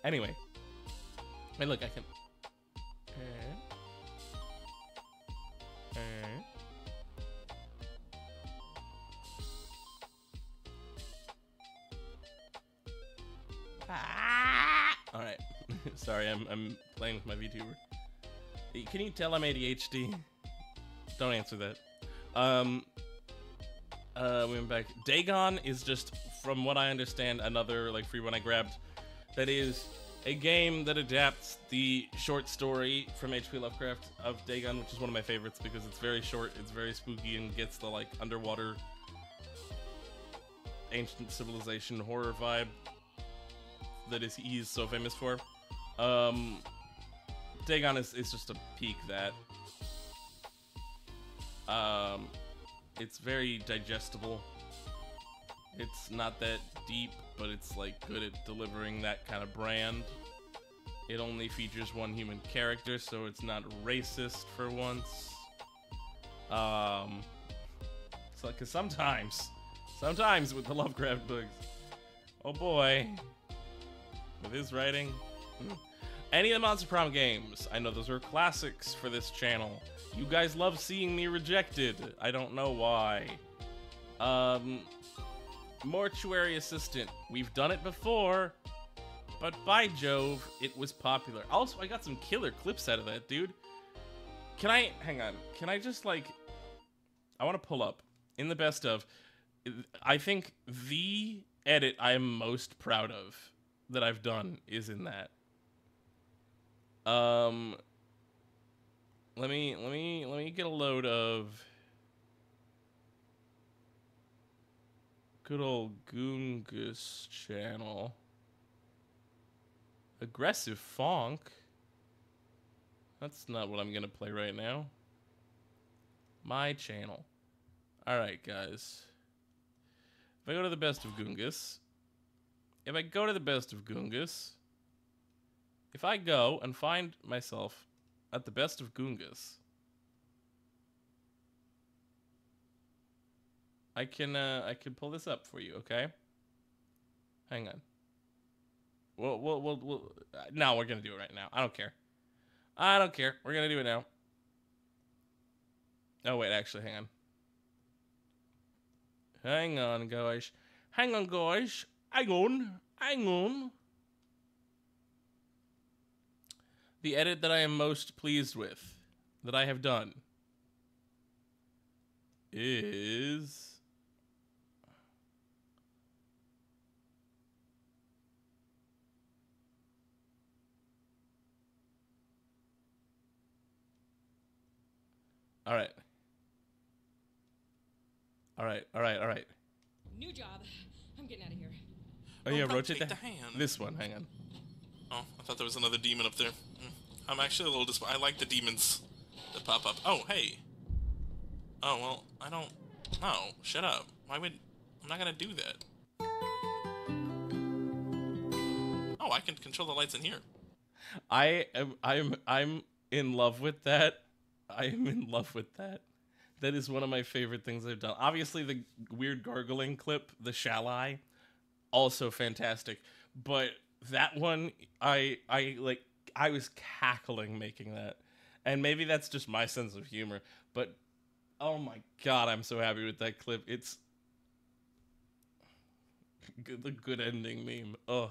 Anyway. Hey, look, I can... Ah! Alright. Sorry, I'm, I'm playing with my VTuber. Can you tell I'm ADHD? Don't answer that. Um, uh, we went back. Dagon is just, from what I understand, another like free one I grabbed. That is a game that adapts the short story from H.P. Lovecraft of Dagon, which is one of my favorites because it's very short, it's very spooky, and gets the like underwater ancient civilization horror vibe that is he's so famous for. Um, Dagon is, is just a peak that. Um, it's very digestible. It's not that deep, but it's like good at delivering that kind of brand. It only features one human character, so it's not racist for once. Um, so because sometimes, sometimes with the Lovecraft books, oh boy, with his writing. hmm. Any of the Monster Prom games, I know those are classics for this channel. You guys love seeing me rejected. I don't know why. Um, Mortuary Assistant. We've done it before, but by Jove, it was popular. Also, I got some killer clips out of that, dude. Can I, hang on, can I just like, I want to pull up in the best of, I think the edit I am most proud of that I've done is in that. Um, let me, let me, let me get a load of good old Goongus channel. Aggressive funk. That's not what I'm gonna play right now. My channel. Alright, guys. If I go to the best of Goongus, if I go to the best of Goongus, if I go and find myself at the best of Goongus, I can uh, I can pull this up for you, okay? Hang on. Well, we'll, we'll, we'll, uh, no, we're gonna do it right now. I don't care. I don't care. We're gonna do it now. Oh wait, actually, hang on. Hang on, guys. Hang on, guys. Hang on. Hang on. The edit that I am most pleased with, that I have done, is. All right. All right. All right. All right. New job. I'm getting out of here. Oh yeah, rotate take the, the hand. This one. Hang on. Oh, I thought there was another demon up there. Mm. I'm actually a little disappointed. I like the demons that pop up. Oh, hey. Oh, well, I don't... No, shut up. Why would... I'm not gonna do that. Oh, I can control the lights in here. I am. I'm. I'm in love with that. I am in love with that. That is one of my favorite things I've done. Obviously, the weird gargling clip, the shall I, also fantastic. But that one, I I like. I was cackling making that, and maybe that's just my sense of humor. But oh my god, I'm so happy with that clip. It's the good ending meme. Ugh.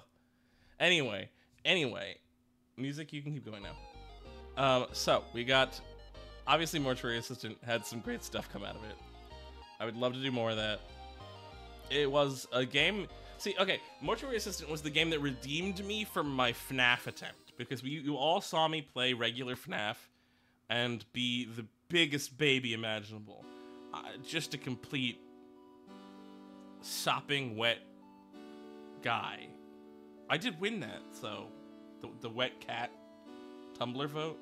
Anyway, anyway, music. You can keep going now. Um, so we got obviously Mortuary Assistant had some great stuff come out of it. I would love to do more of that. It was a game. See, okay, Mortuary Assistant was the game that redeemed me from my FNAF attempt because we, you all saw me play regular FNAF and be the biggest baby imaginable, uh, just a complete sopping wet guy. I did win that, so the, the wet cat Tumblr vote.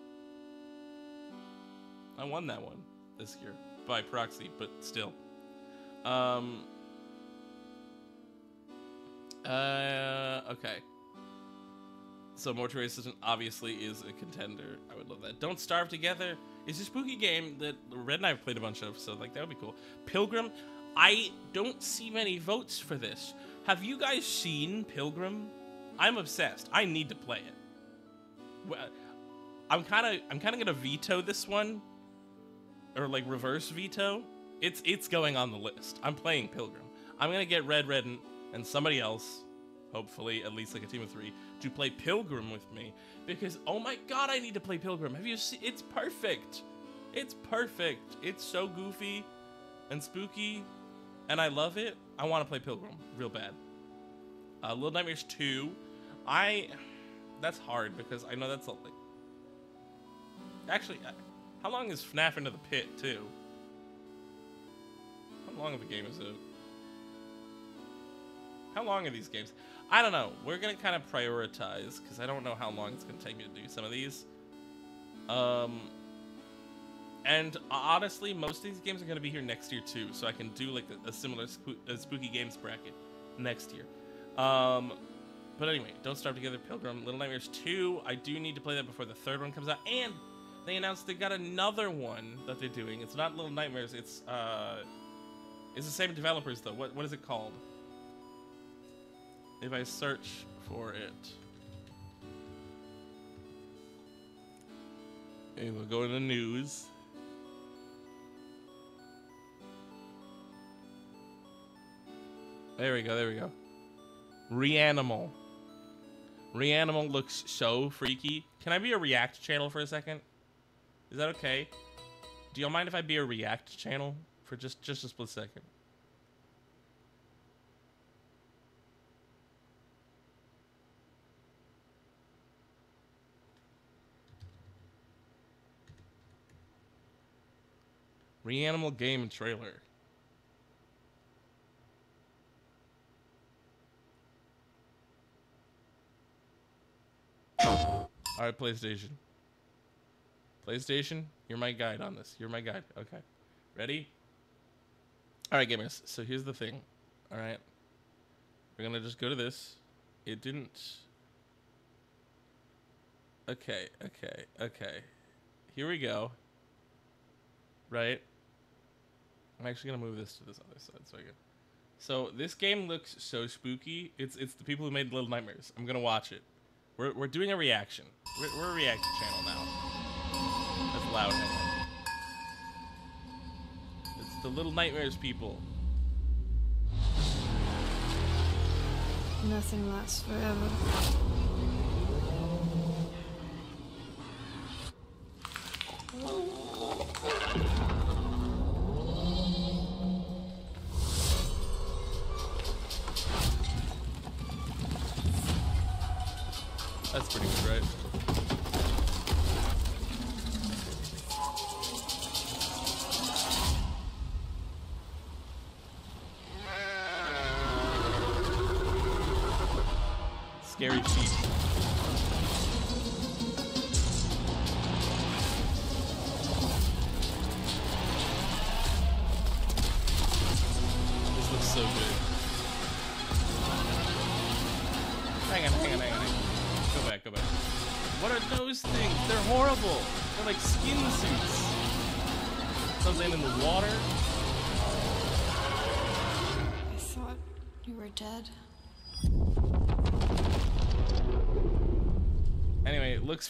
I won that one this year by proxy, but still. Um. Uh. Okay. So Mortuary Assistant obviously is a contender. I would love that. Don't Starve Together is a spooky game that Red and I have played a bunch of, so like that would be cool. Pilgrim, I don't see many votes for this. Have you guys seen Pilgrim? I'm obsessed. I need to play it. Well, I'm kind of I'm kind of gonna veto this one, or like reverse veto. It's it's going on the list. I'm playing Pilgrim. I'm gonna get Red Red and, and somebody else, hopefully at least like a team of three, to play Pilgrim with me because oh my god, I need to play Pilgrim. Have you seen? It's perfect. It's perfect. It's so goofy and spooky, and I love it. I want to play Pilgrim real bad. Uh, Little Nightmares 2. I that's hard because I know that's a, like. Actually, uh, how long is FNAF Into the Pit too? How long of a game is it? How long are these games? I don't know. We're gonna kind of prioritize because I don't know how long it's gonna take me to do some of these. Um, and honestly, most of these games are gonna be here next year too, so I can do like a, a similar a spooky games bracket next year. Um, but anyway, Don't Starve Together, Pilgrim, Little Nightmares 2. I do need to play that before the third one comes out, and they announced they got another one that they're doing. It's not Little Nightmares. It's uh, it's the same developers though. What what is it called? If I search for it, and we'll go in the news. There we go. There we go. Reanimal. Reanimal looks so freaky. Can I be a React channel for a second? Is that okay? Do y'all mind if I be a React channel for just just a split second? Reanimal game trailer. All right, PlayStation. PlayStation, you're my guide on this. You're my guide. Okay. Ready? All right, gamers. So here's the thing. All right. We're going to just go to this. It didn't. Okay, okay, okay. Here we go. Right? I'm actually to move this to this other side so I can. So this game looks so spooky. It's it's the people who made Little Nightmares. I'm to watch it. We're, we're doing a reaction. We're, we're a reaction channel now. That's loud. It's the Little Nightmares people. Nothing lasts forever.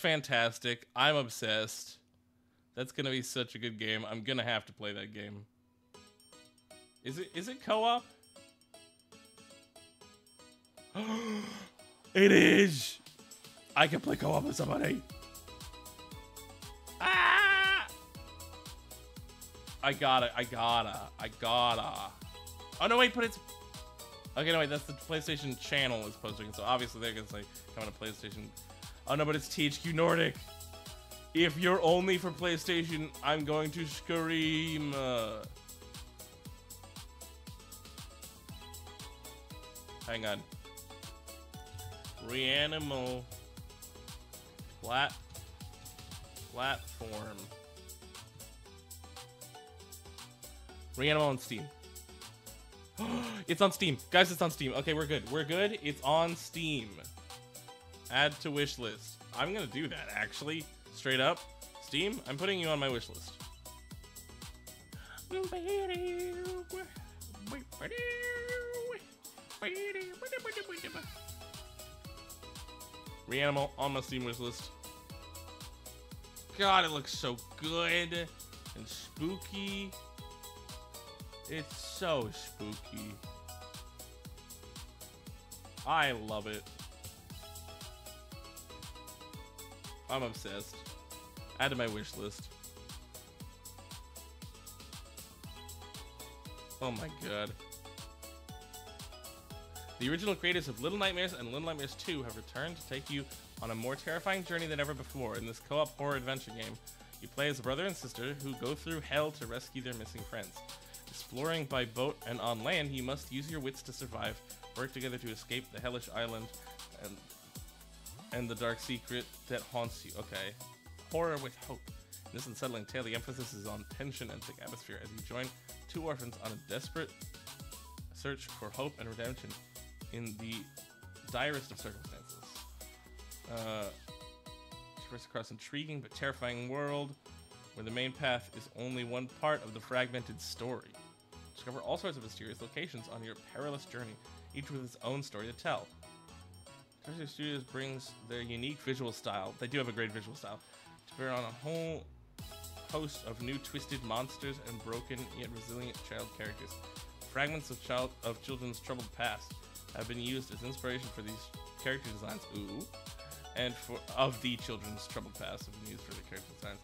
Fantastic. I'm obsessed. That's gonna be such a good game. I'm gonna have to play that game. Is it is it co-op? it is. I can play co-op with somebody. Ah! I gotta, I gotta, I gotta. Oh no, wait, but it's. Okay, no wait, that's the PlayStation channel is posting, so obviously they're gonna say come on to PlayStation. Oh no, but it's THQ Nordic. If you're only for PlayStation, I'm going to scream. Uh, hang on. Reanimal. Flat. Platform. Reanimal on Steam. it's on Steam. Guys, it's on Steam. Okay, we're good. We're good. It's on Steam. Add to wish list. I'm gonna do that actually. Straight up. Steam, I'm putting you on my wish list. Reanimal on my Steam wish list. God, it looks so good and spooky. It's so spooky. I love it. I'm obsessed. Add to my wish list. Oh my god. The original creators of Little Nightmares and Little Nightmares 2 have returned to take you on a more terrifying journey than ever before. In this co-op horror adventure game, you play as a brother and sister who go through hell to rescue their missing friends. Exploring by boat and on land, you must use your wits to survive, work together to escape the hellish island, and and the dark secret that haunts you. Okay. Horror with hope. In this unsettling tale, the emphasis is on tension and thick atmosphere as you join two orphans on a desperate search for hope and redemption in the direst of circumstances. Uh, traverse across intriguing but terrifying world where the main path is only one part of the fragmented story. Discover all sorts of mysterious locations on your perilous journey, each with its own story to tell. Tarsier Studios brings their unique visual style. They do have a great visual style. To bear on a whole host of new twisted monsters and broken yet resilient child characters. Fragments of child of children's troubled past have been used as inspiration for these character designs. Ooh. And for of the children's troubled past have been used for the character designs.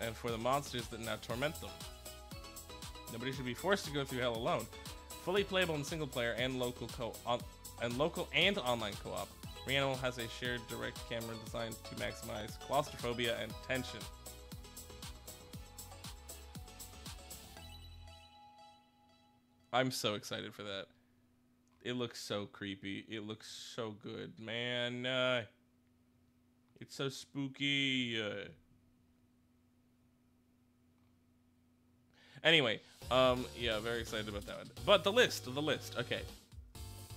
And for the monsters that now torment them. Nobody should be forced to go through hell alone. Fully playable in single player and local co and local and online co-op. Reanimal has a shared direct camera designed to maximize claustrophobia and tension. I'm so excited for that. It looks so creepy. It looks so good, man. Uh, it's so spooky. Uh, anyway, um, yeah, very excited about that one. But the list, the list. Okay,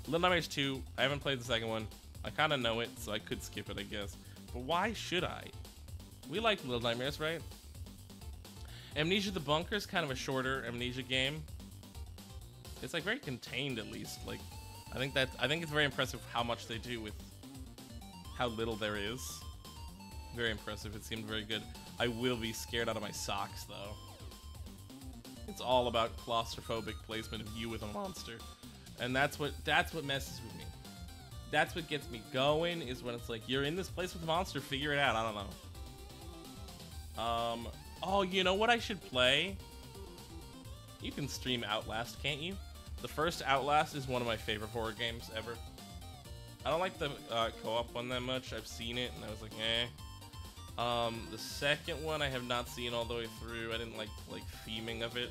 Little Nightmares 2. I haven't played the second one. I kind of know it, so I could skip it, I guess. But why should I? We like Little Nightmares, right? Amnesia the Bunker is kind of a shorter Amnesia game. It's like very contained, at least. Like, I think that I think it's very impressive how much they do with how little there is. Very impressive. It seemed very good. I will be scared out of my socks, though. It's all about claustrophobic placement of you with a monster, and that's what that's what messes with me. That's what gets me going. Is when it's like you're in this place with monster, figure it out. I don't know. Um. Oh, you know what I should play? You can stream Outlast, can't you? The first Outlast is one of my favorite horror games ever. I don't like the uh, co-op one that much. I've seen it and I was like, eh. Um, the second one I have not seen all the way through. I didn't like like theming of it.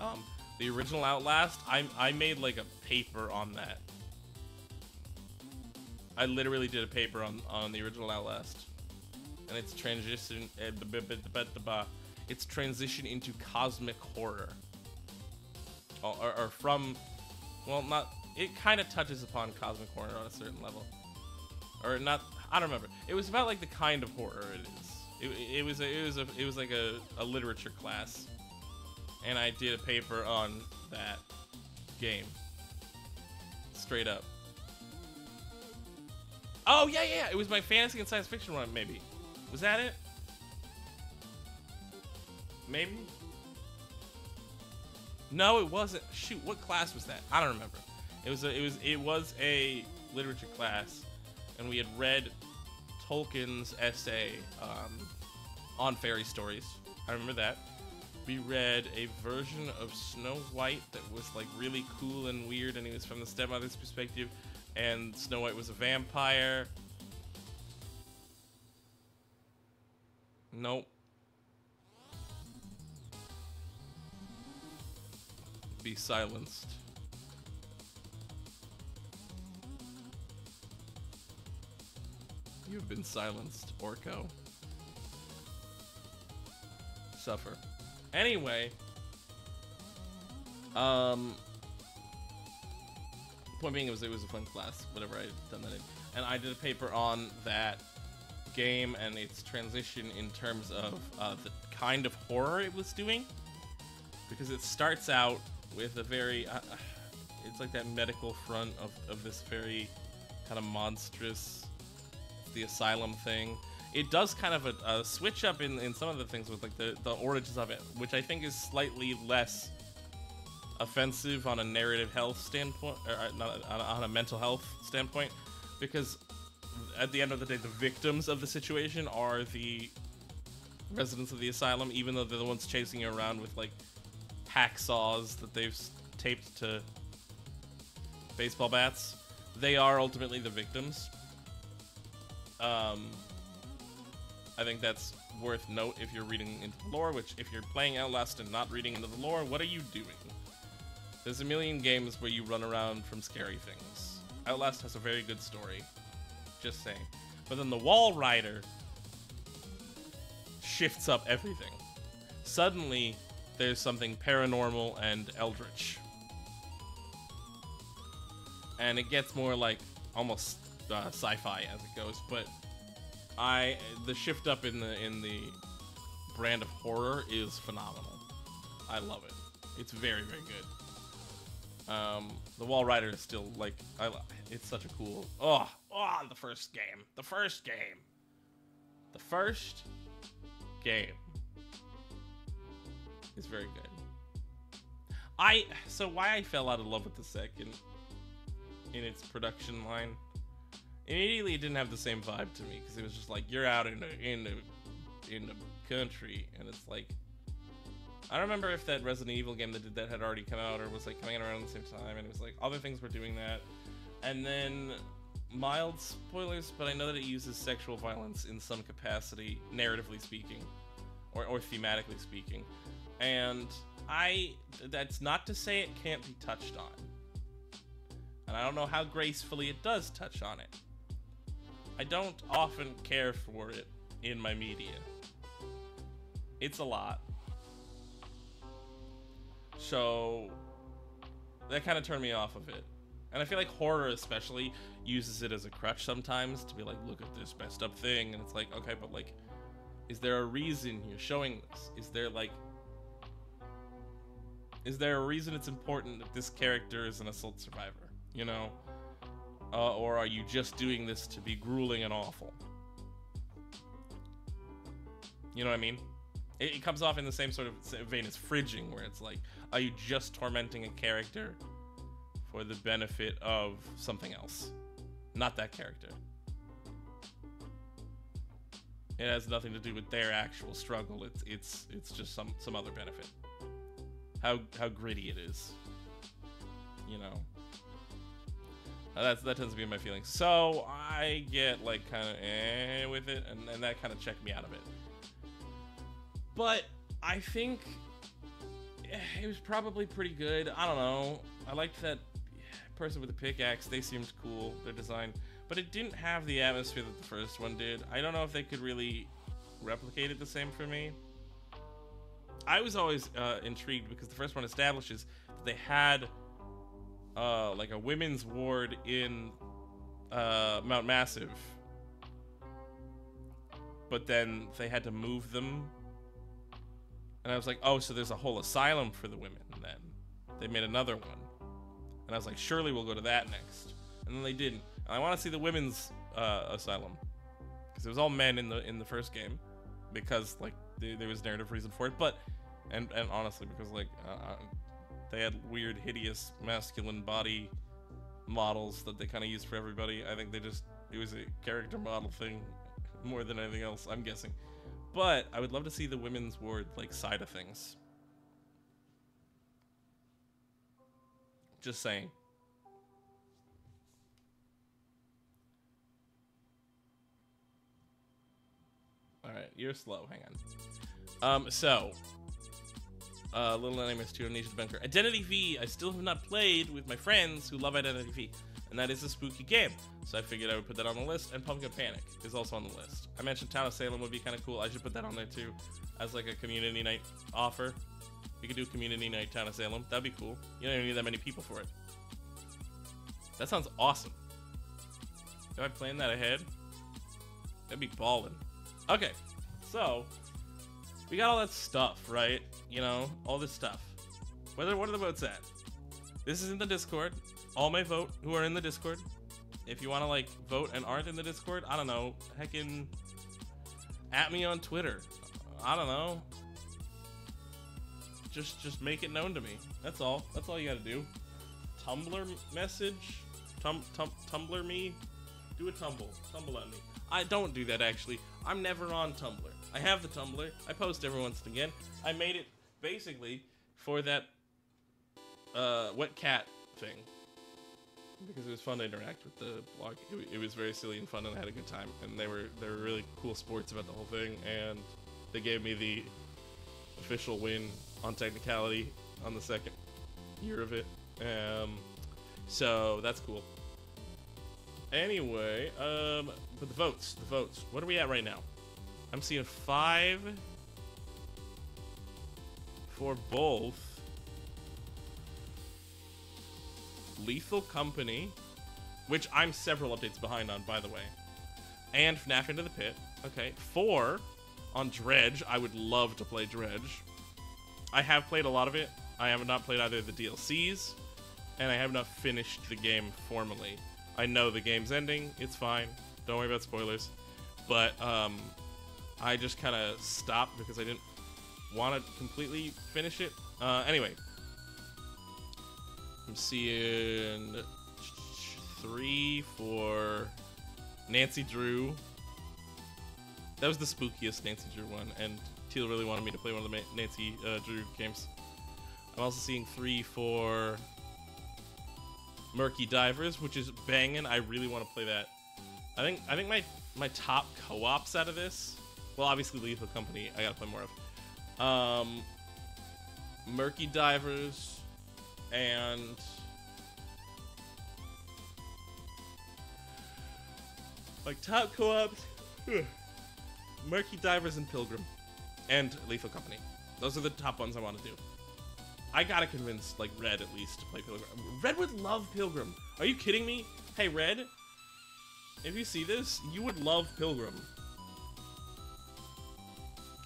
Um, the original Outlast, I I made like a paper on that. I literally did a paper on on the original Outlast, and it's transition. Uh, its transition into cosmic horror. Or, or, or from, well, not. It kind of touches upon cosmic horror on a certain level, or not. I don't remember. It was about like the kind of horror it is. It, it was a, it was a, it was like a, a literature class, and I did a paper on that game. Straight up. Oh yeah, yeah. It was my fantasy and science fiction one, maybe. Was that it? Maybe? No, it wasn't. Shoot, what class was that? I don't remember. It was a, it was it was a literature class, and we had read Tolkien's essay um, on fairy stories. I remember that. We read a version of Snow White that was like really cool and weird, and it was from the stepmother's perspective, and Snow White was a vampire. Nope. be silenced. You've been silenced, Orko. Suffer. Anyway, um, point being, it was it was a fun class. Whatever I done that in, and I did a paper on that game and its transition in terms of uh, the kind of horror it was doing, because it starts out with a very uh, it's like that medical front of, of this very kind of monstrous the asylum thing it does kind of a, a, switch up in, in some of the things with like the, the origins of it which i think is slightly less offensive on a narrative health standpoint or uh, not on a, on a mental health standpoint because at the end of the day the victims of the situation are the residents of the asylum even though they're the ones chasing you around with like hacksaws that they've taped to baseball bats. They are ultimately the victims. Um, I think that's worth note if you're reading into the lore, which if you're playing Outlast and not reading into the lore, what are you doing? There's a million games where you run around from scary things. Outlast has a very good story. Just saying. But then the Walrider shifts up everything. Suddenly, there's something paranormal and eldritch. And it gets more like almost uh, sci-fi as it goes, but I the shift up in the in the brand of horror is phenomenal. I love it. It's very very good. Um, the Walrider is still like I. It's such a cool. Oh, oh, the first game. The first game. The first game is very good. I so why I fell out of love with the second in its production line. Immediately, it didn't have the same vibe to me because it was just like you're out in the in the in the country, and it's like I don't remember if that Resident Evil game that did that had already come out or was like coming out around the same time, and it was like other things were doing that, and then mild spoilers, but I know that it uses sexual violence in some capacity, narratively speaking, or or thematically speaking, and I that's not to say it can't be touched on. And I don't know how gracefully it does touch on it. I don't often care for it in my media. It's a lot. So that kind of turned me off of it. And I feel like horror especially uses it as a crutch sometimes to be like, look at this messed up thing. And it's like, okay, but like, is there a reason you're showing this? Is there like, is there a reason it's important that this character is an assault survivor? You know? Uh, or are you just doing this to be grueling and awful? You know what I mean? It, it comes off in the same sort of vein as fridging, where it's like, are you just tormenting a character for the benefit of something else? Not that character. It has nothing to do with their actual struggle. It's it's it's just some some other benefit. How how gritty it is. You know. Uh, that's that tends to be my feeling. So I get like kind of eh with it, and, and that kind of checked me out of it. But I think it was probably pretty good. I don't know. I liked that person with the pickaxe. They seemed cool. Their design, but it didn't have the atmosphere that the first one did. I don't know if they could really replicate it the same for me. I was always uh, intrigued because the first one establishes that they had uh, like a women's ward in uh, Mount Massive, but then they had to move them. And I was like, oh, so there's a whole asylum for the women then. They made another one. And I was like, surely we'll go to that next. And then they didn't. And I want to see the women's uh, asylum. Because it was all men in the in the first game. Because, like, there, was narrative reason for it. But, and, and honestly, because, like, uh, uh, they had weird, hideous, masculine body models that they kind of used for everybody. I think they just, it was a character model thing more than anything else, I'm guessing. But I would love to see the women's ward, like, side of things. Just saying. Alright, you're slow. Hang on. Um, so. Uh, Little Nightmares 2 Amnesia Bunker. Identity V, I still have not played with my friends who love Identity V. And that is a spooky game. So I figured I would put that on the list. And Pumpkin Panic is also on the list. I mentioned Town of Salem would be kind of cool. I should put that on there too. As like a community night offer. We could do community night Town of Salem. That'd be cool. You don't even need that many people for it. That sounds awesome. Am I playing that ahead? That'd be ballin'. Okay, so we got all that stuff, right? You know, all this stuff. Whether what are the votes at? This is in the Discord. All my vote who are in the Discord. If you want to like vote and aren't in the Discord, I don't know. Heckin' at me on Twitter. I don't know. Just just make it known to me. That's all. That's all you got to do. Tumblr message, tum tum Tumblr me, do a tumble, tumble at me. I don't do that actually. I'm never on Tumblr. I have the Tumblr. I post every once and again. I made it basically for that uh, wet cat thing. Because it was fun to interact with the blog. It, it was very silly and fun, and I had a good time. And they were they were really cool sports about the whole thing, and they gave me the official win on technicality on the second year of it. Um, so that's cool. Anyway, um, but the votes, the votes. What are we at right now? I'm seeing five for both Lethal Company, which I'm several updates behind on, by the way, and FNAF Into the Pit. Okay, four on Dredge. I would love to play Dredge. I have played a lot of it. I have not played either of the DLCs, and I have not finished the game formally. I know the game's ending. It's fine. Don't worry about spoilers. But um, I just kind of stopped because I didn't want to completely finish it. Uh, anyway, I'm seeing three for Nancy Drew. That was the spookiest Nancy Drew one, and Teal really wanted me to play one of the Nancy uh, Drew games. I'm also seeing three for Murky Divers, which is banging. I really want to play that. I think I think my my top co-ops out of this, well, obviously Lethal Company, I gotta play more of. Um, Murky Divers and like top co-ops, Murky Divers and Pilgrim, and Lethal Company. Those are the top ones I want to do. I gotta convince like Red at least to play Pilgrim. Red would love Pilgrim. Are you kidding me? Hey Red, if you see this, you would love Pilgrim.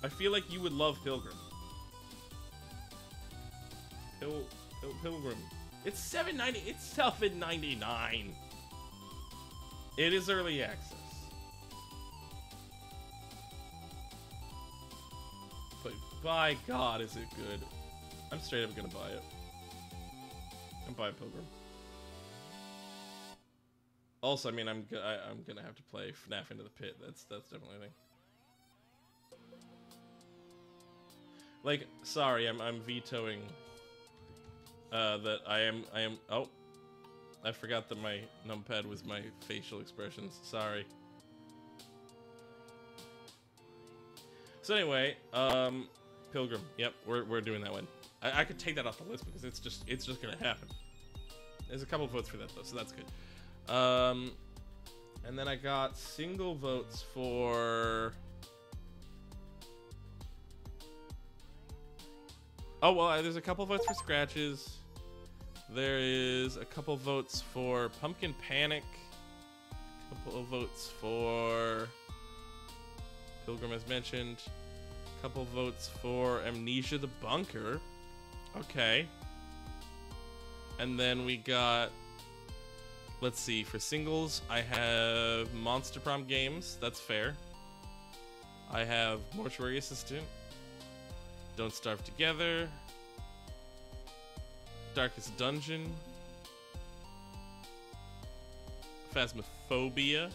I feel like you would love Pilgrim. Pil, Pilgrim. It's 790. It's 799. It is early access. But by God, is it good? I'm straight up gonna buy it. I'm buying Pilgrim. Also, I mean, I'm go- I, I'm gonna have to play FNAF Into the Pit. That's that's definitely a thing. Like, sorry, I'm I'm vetoing. Uh, that I am I am. Oh, I forgot that my numpad was my facial expressions. Sorry. So anyway, um, Pilgrim. Yep, we're we're doing that one. I, I could take that off the list because it's just it's just gonna happen. There's a couple votes for that though, so that's good. Um, and then I got single votes for. Oh well, uh, there's a couple votes for scratches. There is a couple votes for Pumpkin Panic. A couple votes for Pilgrim, as mentioned. A couple votes for Amnesia the Bunker. Okay. And then we got Let's see, for singles, I have Monster Prom Games, that's fair. I have Mortuary Assistant, Don't Starve Together, Darkest Dungeon, Phasmophobia,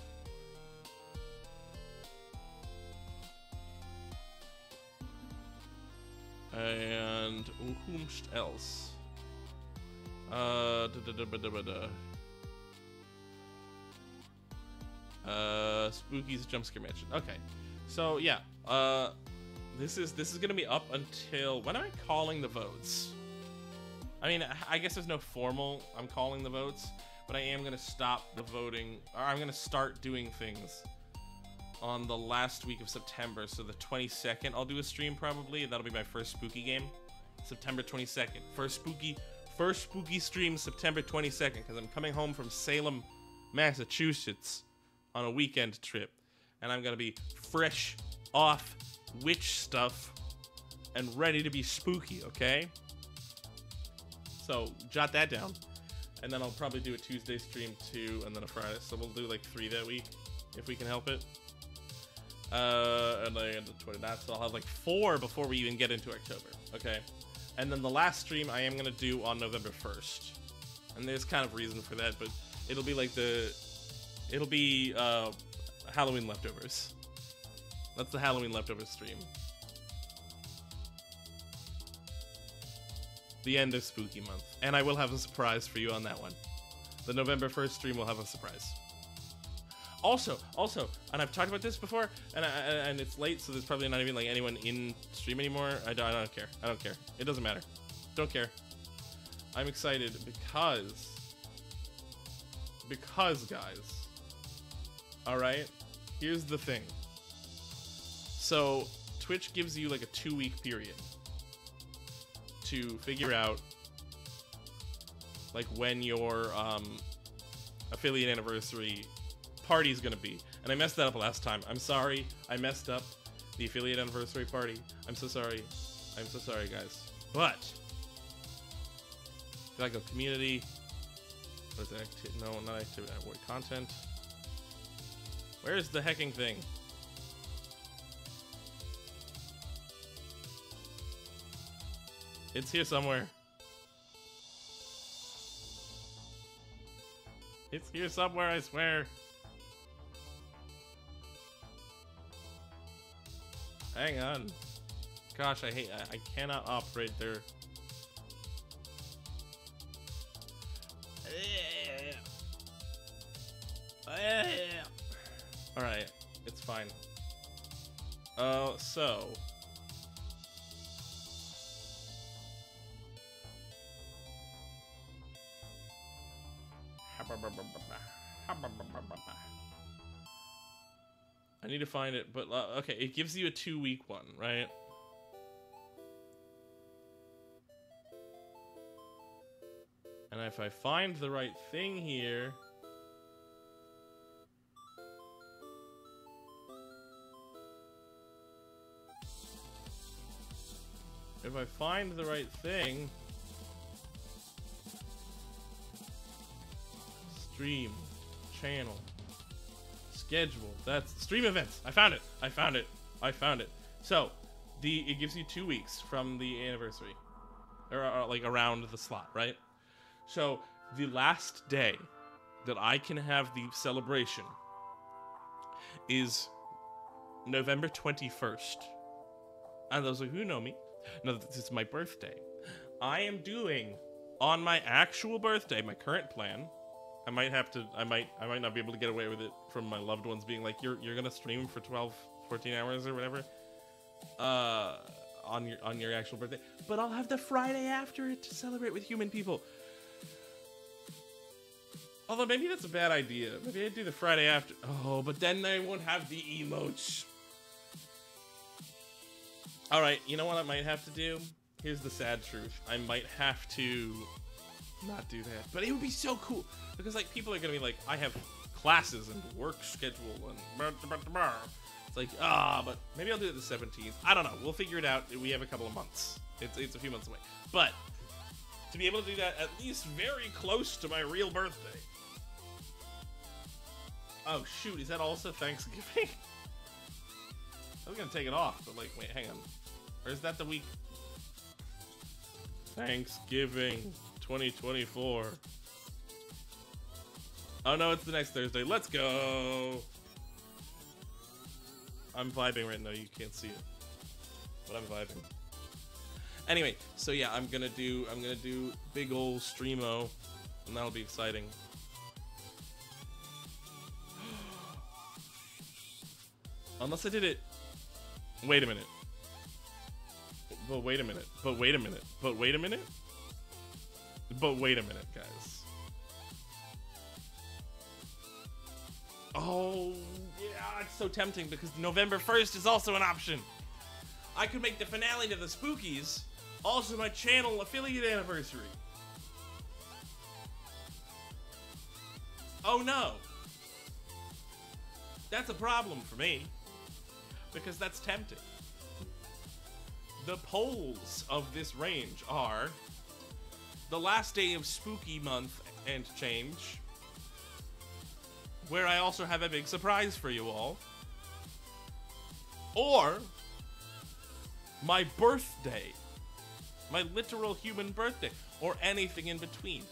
and whomst else? Uh, da, da, da. Uh, Spooky's Jump Scare Mansion. Okay, so yeah, uh, this is this is gonna be up until when am I calling the votes? I mean, I guess there's no formal. I'm calling the votes, but I am gonna stop the voting, or I'm gonna start doing things on the last week of September. So the 22nd, I'll do a stream probably, and that'll be my first spooky game. September 22nd, first spooky, first spooky stream September 22nd, because I'm coming home from Salem, Massachusetts on a weekend trip, and I'm gonna be fresh off witch stuff and ready to be spooky, okay? So jot that down, and then I'll probably do a Tuesday stream too, and then a Friday. So we'll do like three that week if we can help it. Uh, and then the 29th, so I'll have like four before we even get into October, okay? And then the last stream I am gonna do on November 1st, and there's kind of reason for that, but it'll be like the It'll be uh, Halloween leftovers. That's the Halloween leftovers stream. The end of spooky month. And I will have a surprise for you on that one. The November 1st stream will have a surprise. Also, also, and I've talked about this before, and I, and it's late, so there's probably not even like anyone in stream anymore. I don't, I don't care. I don't care. It doesn't matter. Don't care. I'm excited because, because guys. All right, here's the thing. So Twitch gives you like a two week period to figure out like when your um, affiliate anniversary party is gonna be. And I messed that up last time. I'm sorry. I messed up the affiliate anniversary party. I'm so sorry. I'm so sorry, guys. But I go community? What is it? Acti- no, not. Avoid content. Where's the hecking thing? It's here somewhere. It's here somewhere, I swear. Hang on. Gosh, I hate. I, I cannot operate there. All right, it's fine. Uh, so. I need to find it, but uh, okay, it gives you a two week one, right? And if I find the right thing here. If I find the right thing. Stream. Channel. Schedule. That's stream events. I found it. I found it. I found it. So, the it gives you two weeks from the anniversary, or, or like around the slot, right? So the last day that I can have the celebration is November twenty first. And those who know me know that this is my birthday. I am doing on my actual birthday, my current plan. I might have to I might I might not be able to get away with it from my loved ones being like you're you're going to stream for 12 14 hours or whatever. Uh on your on your actual birthday, but I'll have the Friday after it to celebrate with human people. Although maybe that's a bad idea. Maybe I do the Friday after. Oh, but then I won't have the emotes. All right, you know what I might have to do? Here's the sad truth. I might have to not do that. But it would be so cool because like people are gonna be like, I have classes and work schedule and blah, blah, blah, it's like ah, but maybe I'll do it the 17th. I don't know. We'll figure it out. We have a couple of months. It's it's a few months away. But to be able to do that at least very close to my real birthday. Oh shoot, is that also Thanksgiving? I was gonna take it off, but like, wait, hang on. Or is that the week? Thanksgiving 2024. Oh no, it's the next Thursday. Let's go! I'm vibing right now, you can't see it. But I'm vibing. Anyway, so yeah, I'm gonna do I'm gonna do big ol' streamo, and that'll be exciting. Unless I did it. Wait a minute. But wait a minute. But wait a minute. But wait a minute. But wait a minute, guys. Oh, yeah, it's so tempting because November 1st is also an option. I could make the finale to the Spookies also my channel affiliate anniversary. Oh no. That's a problem for me because that's tempting. The poles of this range are the last day of spooky month and change, where I also have a big surprise for you all, or my birthday, my literal human birthday, or anything in between.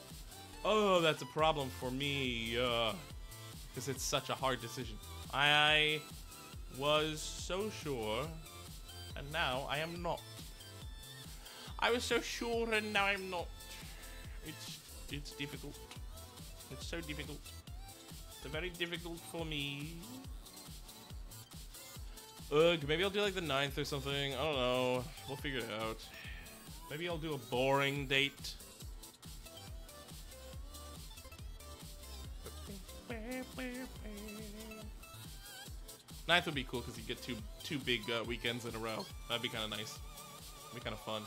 Oh, that's a problem for me, uh, because it's such a hard decision. I was so sure, and now I am not. I was so sure, and now I'm not. It's it's difficult. It's so difficult. It's very difficult for me. Ugh, maybe I'll do like the 9th or something. I don't know. We'll figure it out. Maybe I'll do a boring date. Ninth would be cool because you get two two big uh, weekends in a row. That'd be kind of nice. That'd be kind of fun.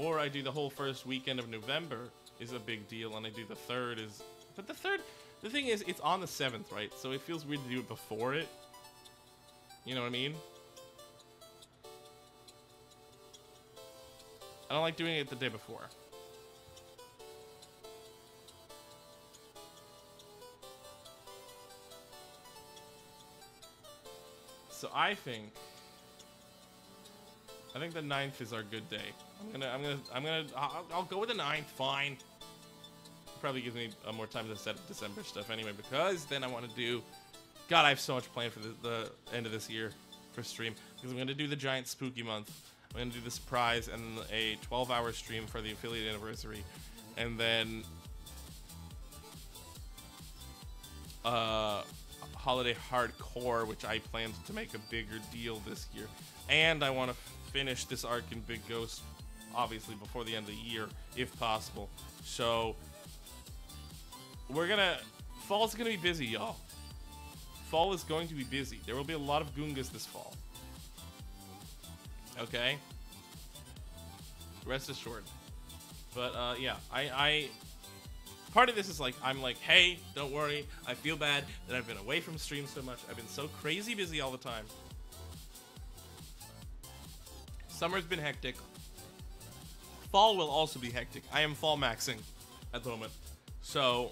Or I do the whole first weekend of November is a big deal, and I do the third is. But the third, the thing is, it's on the seventh, right? So it feels weird to do it before it. You know what I mean? I don't like doing it the day before. So I think I think the 9th is our good day. I'm gonna I'm gonna I'm gonna I'll, I'll go with the 9th, fine. Probably gives me uh, more time to set up December stuff anyway because then I want to do God, I have so much planned for the, the end of this year for stream because I'm gonna do the giant spooky month. I'm gonna do the surprise and a 12-hour stream for the affiliate anniversary, and then uh, holiday hardcore, which I planned to make a bigger deal this year, and I want to finish this arc in Big Ghost, obviously before the end of the year, if possible. So we're gonna fall's gonna be busy, y'all. Fall is going to be busy. There will be a lot of Goongus this fall. Okay. Rest assured. But uh, yeah, I, I part of this is like I'm like, hey, don't worry. I feel bad that I've been away from stream so much. I've been so crazy busy all the time. Summer's been hectic. Fall will also be hectic. I am fall maxing at the moment. So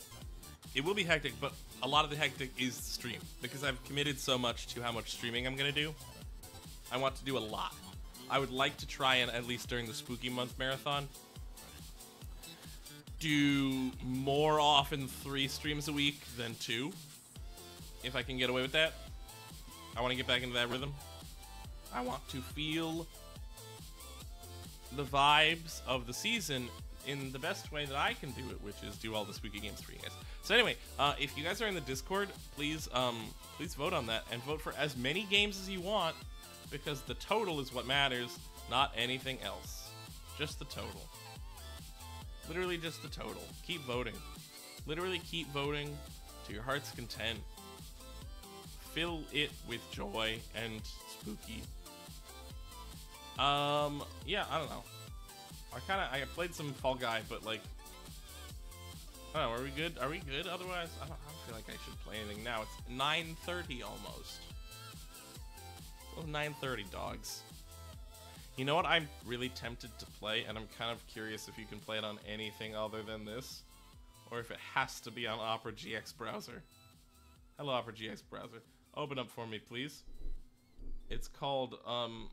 it will be hectic, but a lot of the hectic is the stream because I've committed so much to how much streaming I'm going to do. I want to do a lot. I would like to try and at least during the spooky month marathon do more often three streams a week than two if I can get away with that. I want to get back into that rhythm. I want to feel the vibes of the season in the best way that I can do it, which is do all the spooky games for you guys. So anyway, uh, if you guys are in the Discord, please um, please vote on that and vote for as many games as you want because the total is what matters, not anything else. Just the total. Literally just the total. Keep voting. Literally keep voting to your heart's content. Fill it with joy and spooky. Um, yeah, I don't know. I kind of I played some Fall Guy, but like, I don't know. Are we good? Are we good? Otherwise, I don't, I don't feel like I should play anything now. It's 9:30 almost. Well, 9:30, dogs. You know what I'm really tempted to play, and I'm kind of curious if you can play it on anything other than this, or if it has to be on Opera GX browser. Hello, Opera GX browser. Open up for me, please. It's called um,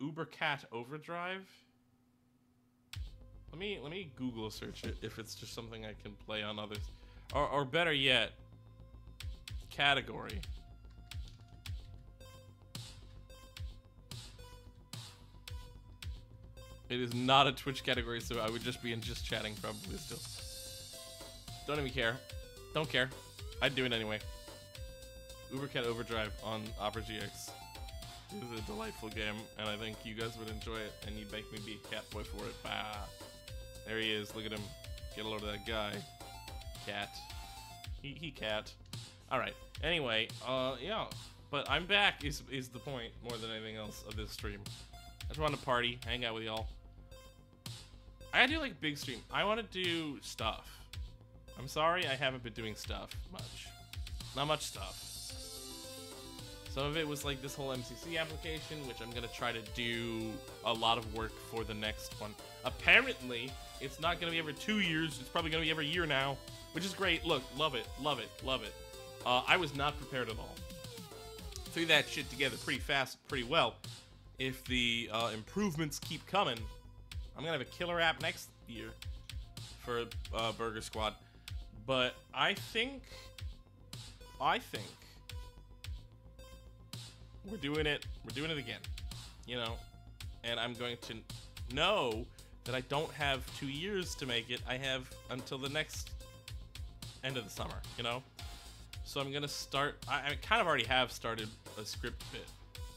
Uber Cat Overdrive. Let me let me Google search it if it's just something I can play on others, or or better yet, category. It is not a Twitch category, so I would just be in just chatting probably still. Don't even care. Don't care. I'd do it anyway. Ubercat Overdrive on Opera GX is a delightful game, and I think you guys would enjoy it, and you'd make me be a cat boy for it. Bah. There he is. Look at him. Get a load of that guy. Cat. He, he cat. Alright. Anyway, uh, yeah. But I'm back is, is the point more than anything else of this stream. I just want to party, hang out with y'all. I do like big stream. I want to do stuff. I'm sorry I haven't been doing stuff much. Not much stuff. Some of it was like this whole MCC application, which I'm gonna try to do a lot of work for the next one. Apparently, it's not gonna be every two years. It's probably gonna be every year now, which is great. Look, love it, love it, love it. Uh, I was not prepared at all. Threw that shit together pretty fast, pretty well. If the uh, improvements keep coming, I'm gonna have a killer app next year for uh, Burger Squad. But I think, I think we're doing it. We're doing it again, you know. And I'm going to know that I don't have two years to make it. I have until the next end of the summer, you know? So I'm gonna start. I, I kind of already have started a script bit,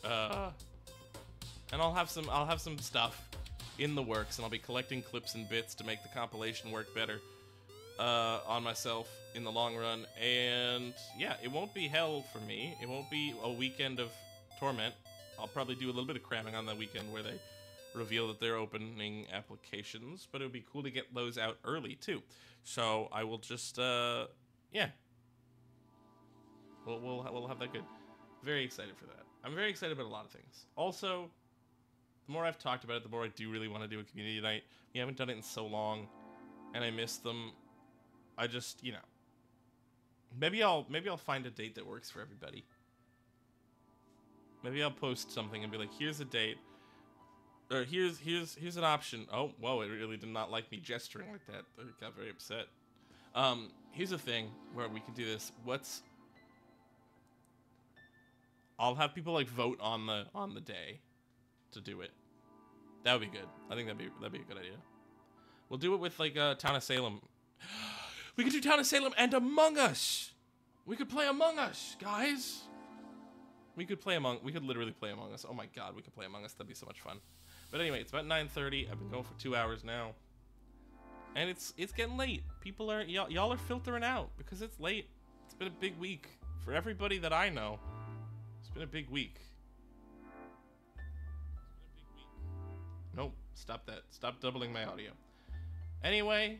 uh, and I'll have some. I'll have some stuff in the works, and I'll be collecting clips and bits to make the compilation work better uh, on myself in the long run. And yeah, it won't be hell for me. It won't be a weekend of torment. I'll probably do a little bit of cramming on that weekend where they reveal that they're opening applications, but it would be cool to get those out early too. So I will just, uh, yeah, we'll we'll we'll have that good. Very excited for that. I'm very excited about a lot of things. Also, the more I've talked about it, the more I do really want to do a community night. We haven't done it in so long, and I miss them. I just, you know, maybe I'll maybe I'll find a date that works for everybody. Maybe I'll post something and be like, "Here's a date." Or here's here's here's an option. Oh, whoa! It really did not like me gesturing like that. I got very upset. Um, here's a thing where we can do this. What's I'll have people like vote on the on the day to do it. That would be good. I think that'd be that'd be a good idea. We'll do it with like uh, Town of Salem. We could do Town of Salem and Among Us. We could play Among Us, guys. We could play Among. We could literally play Among Us. Oh my God, we could play Among Us. That'd be so much fun. But anyway, it's about 9:30. I've been going for two hours now, and it's it's getting late. People are y'all y'all are filtering out because it's late. It's been a big week for everybody that I know. It's been a big week. Nope. Stop that. Stop doubling my audio. Anyway.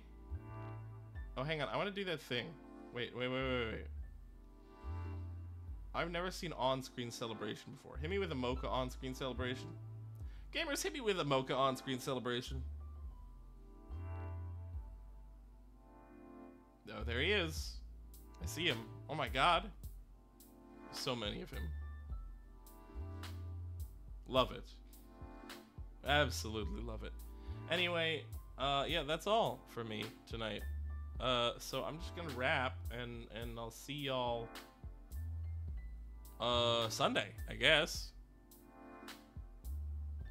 Oh, hang on. I want to do that thing. Wait, wait, wait, wait, wait. I've never seen on-screen celebration before. Hit me with a mocha on-screen celebration. Gamers, hit me with a mocha on-screen celebration. Oh, there he is. I see him. Oh my god. So many of him. Love it. Absolutely love it. Anyway, uh, yeah, that's all for me tonight. Uh, so I'm just gonna wrap, and and I'll see y'all uh Sunday, I guess.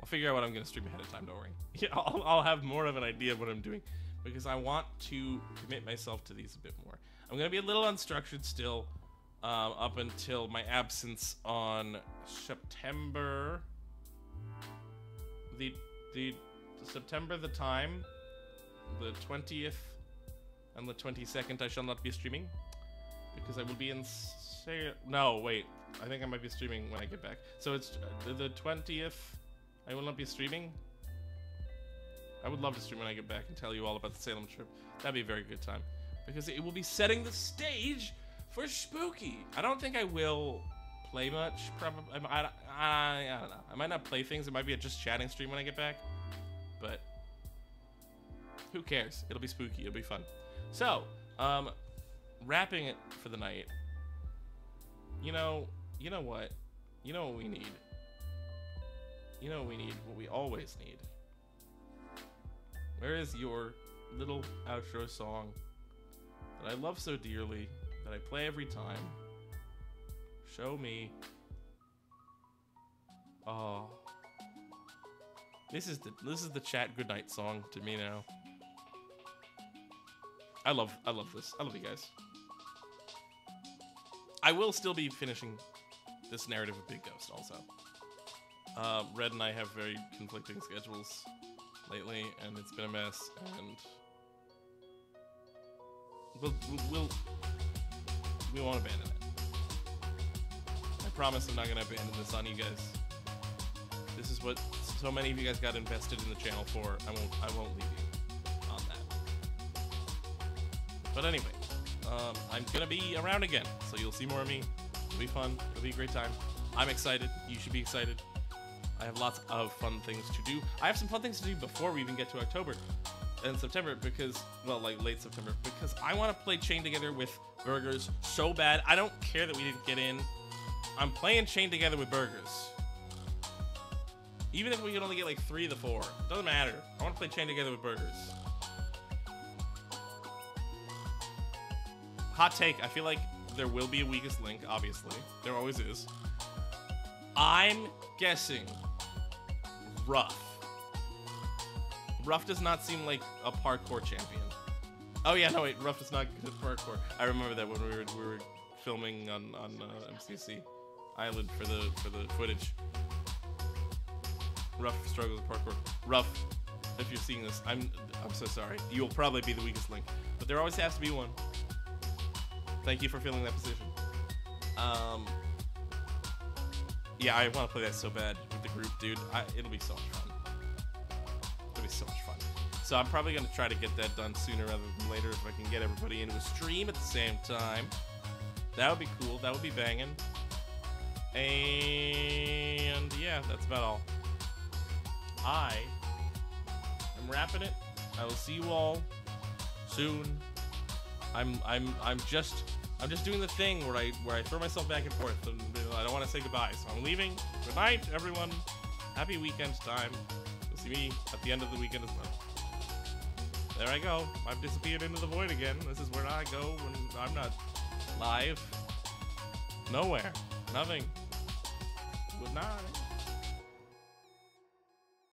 I'll figure out what I'm gonna stream ahead of time. Don't worry. Yeah, I'll, I'll have more of an idea of what I'm doing because I want to commit myself to these a bit more. I'm gonna be a little unstructured still, um, up until my absence on September. The the September the time, the twentieth, and the twenty second. I shall not be streaming because I will be in. No, wait. I think I might be streaming when I get back. So it's uh, the twentieth. I will not be streaming. I would love to stream when I get back and tell you all about the Salem trip. That'd be a very good time. Because it will be setting the stage for Spooky. I don't think I will play much. Probably. I, I, I don't know. I might not play things. It might be a just chatting stream when I get back. But who cares? It'll be spooky. It'll be fun. So, um, wrapping it for the night. You know, you know what? You know what we need? You know what we need? What we always need? Where is your little outro song that I love so dearly, that I play every time? Show me. Oh. This is the this is the chat goodnight song to me now. I love I love this. I love you guys. I will still be finishing this narrative of Big Ghost also. Uh, Red and I have very conflicting schedules lately, and it's been a mess. And we'll we'll we won't abandon it. I promise I'm not gonna abandon this on you guys. This is what so many of you guys got invested in the channel for. I won't I won't leave you on that. But anyway, um, I'm gonna be around again, so you'll see more of me. Be fun. It'll be a great time. I'm excited. You should be excited. I have lots of fun things to do. I have some fun things to do before we even get to October and September because, well, like late September, because I want to play Chain Together with Burgers so bad. I don't care that we didn't get in. I'm playing Chain Together with Burgers. Even if we could only get like three of the four, doesn't matter. I want to play Chain Together with Burgers. Hot take. I feel like there will be a weakest link. Obviously, there always is. I'm guessing rough Ruff does not seem like a parkour champion. Oh yeah, no wait, Ruff is not good at parkour. I remember that when we were we were filming on on uh, MCC Island for the for the footage. Ruff struggles with parkour. Ruff, if you're seeing this, I'm I'm so sorry. You will probably be the weakest link, but there always has to be one. Thank you for filling that position. Um, yeah, I want to play that so bad with the group, dude. I, it'll be so much fun. It'll be so much fun. So I'm probably gonna try to get that done sooner rather than later if I can get everybody into a stream at the same time. That would be cool. That would be banging. And yeah, that's about all. I am wrapping it. I will see you all soon. I'm I'm I'm just I'm just doing the thing where I where I throw myself back and forth and I don't want to say goodbye. So I'm leaving. Good night, everyone. Happy weekend time. You'll see me at the end of the weekend as well. There I go. I've disappeared into the void again. This is where I go when I'm not live. Nowhere. Nothing. Good night.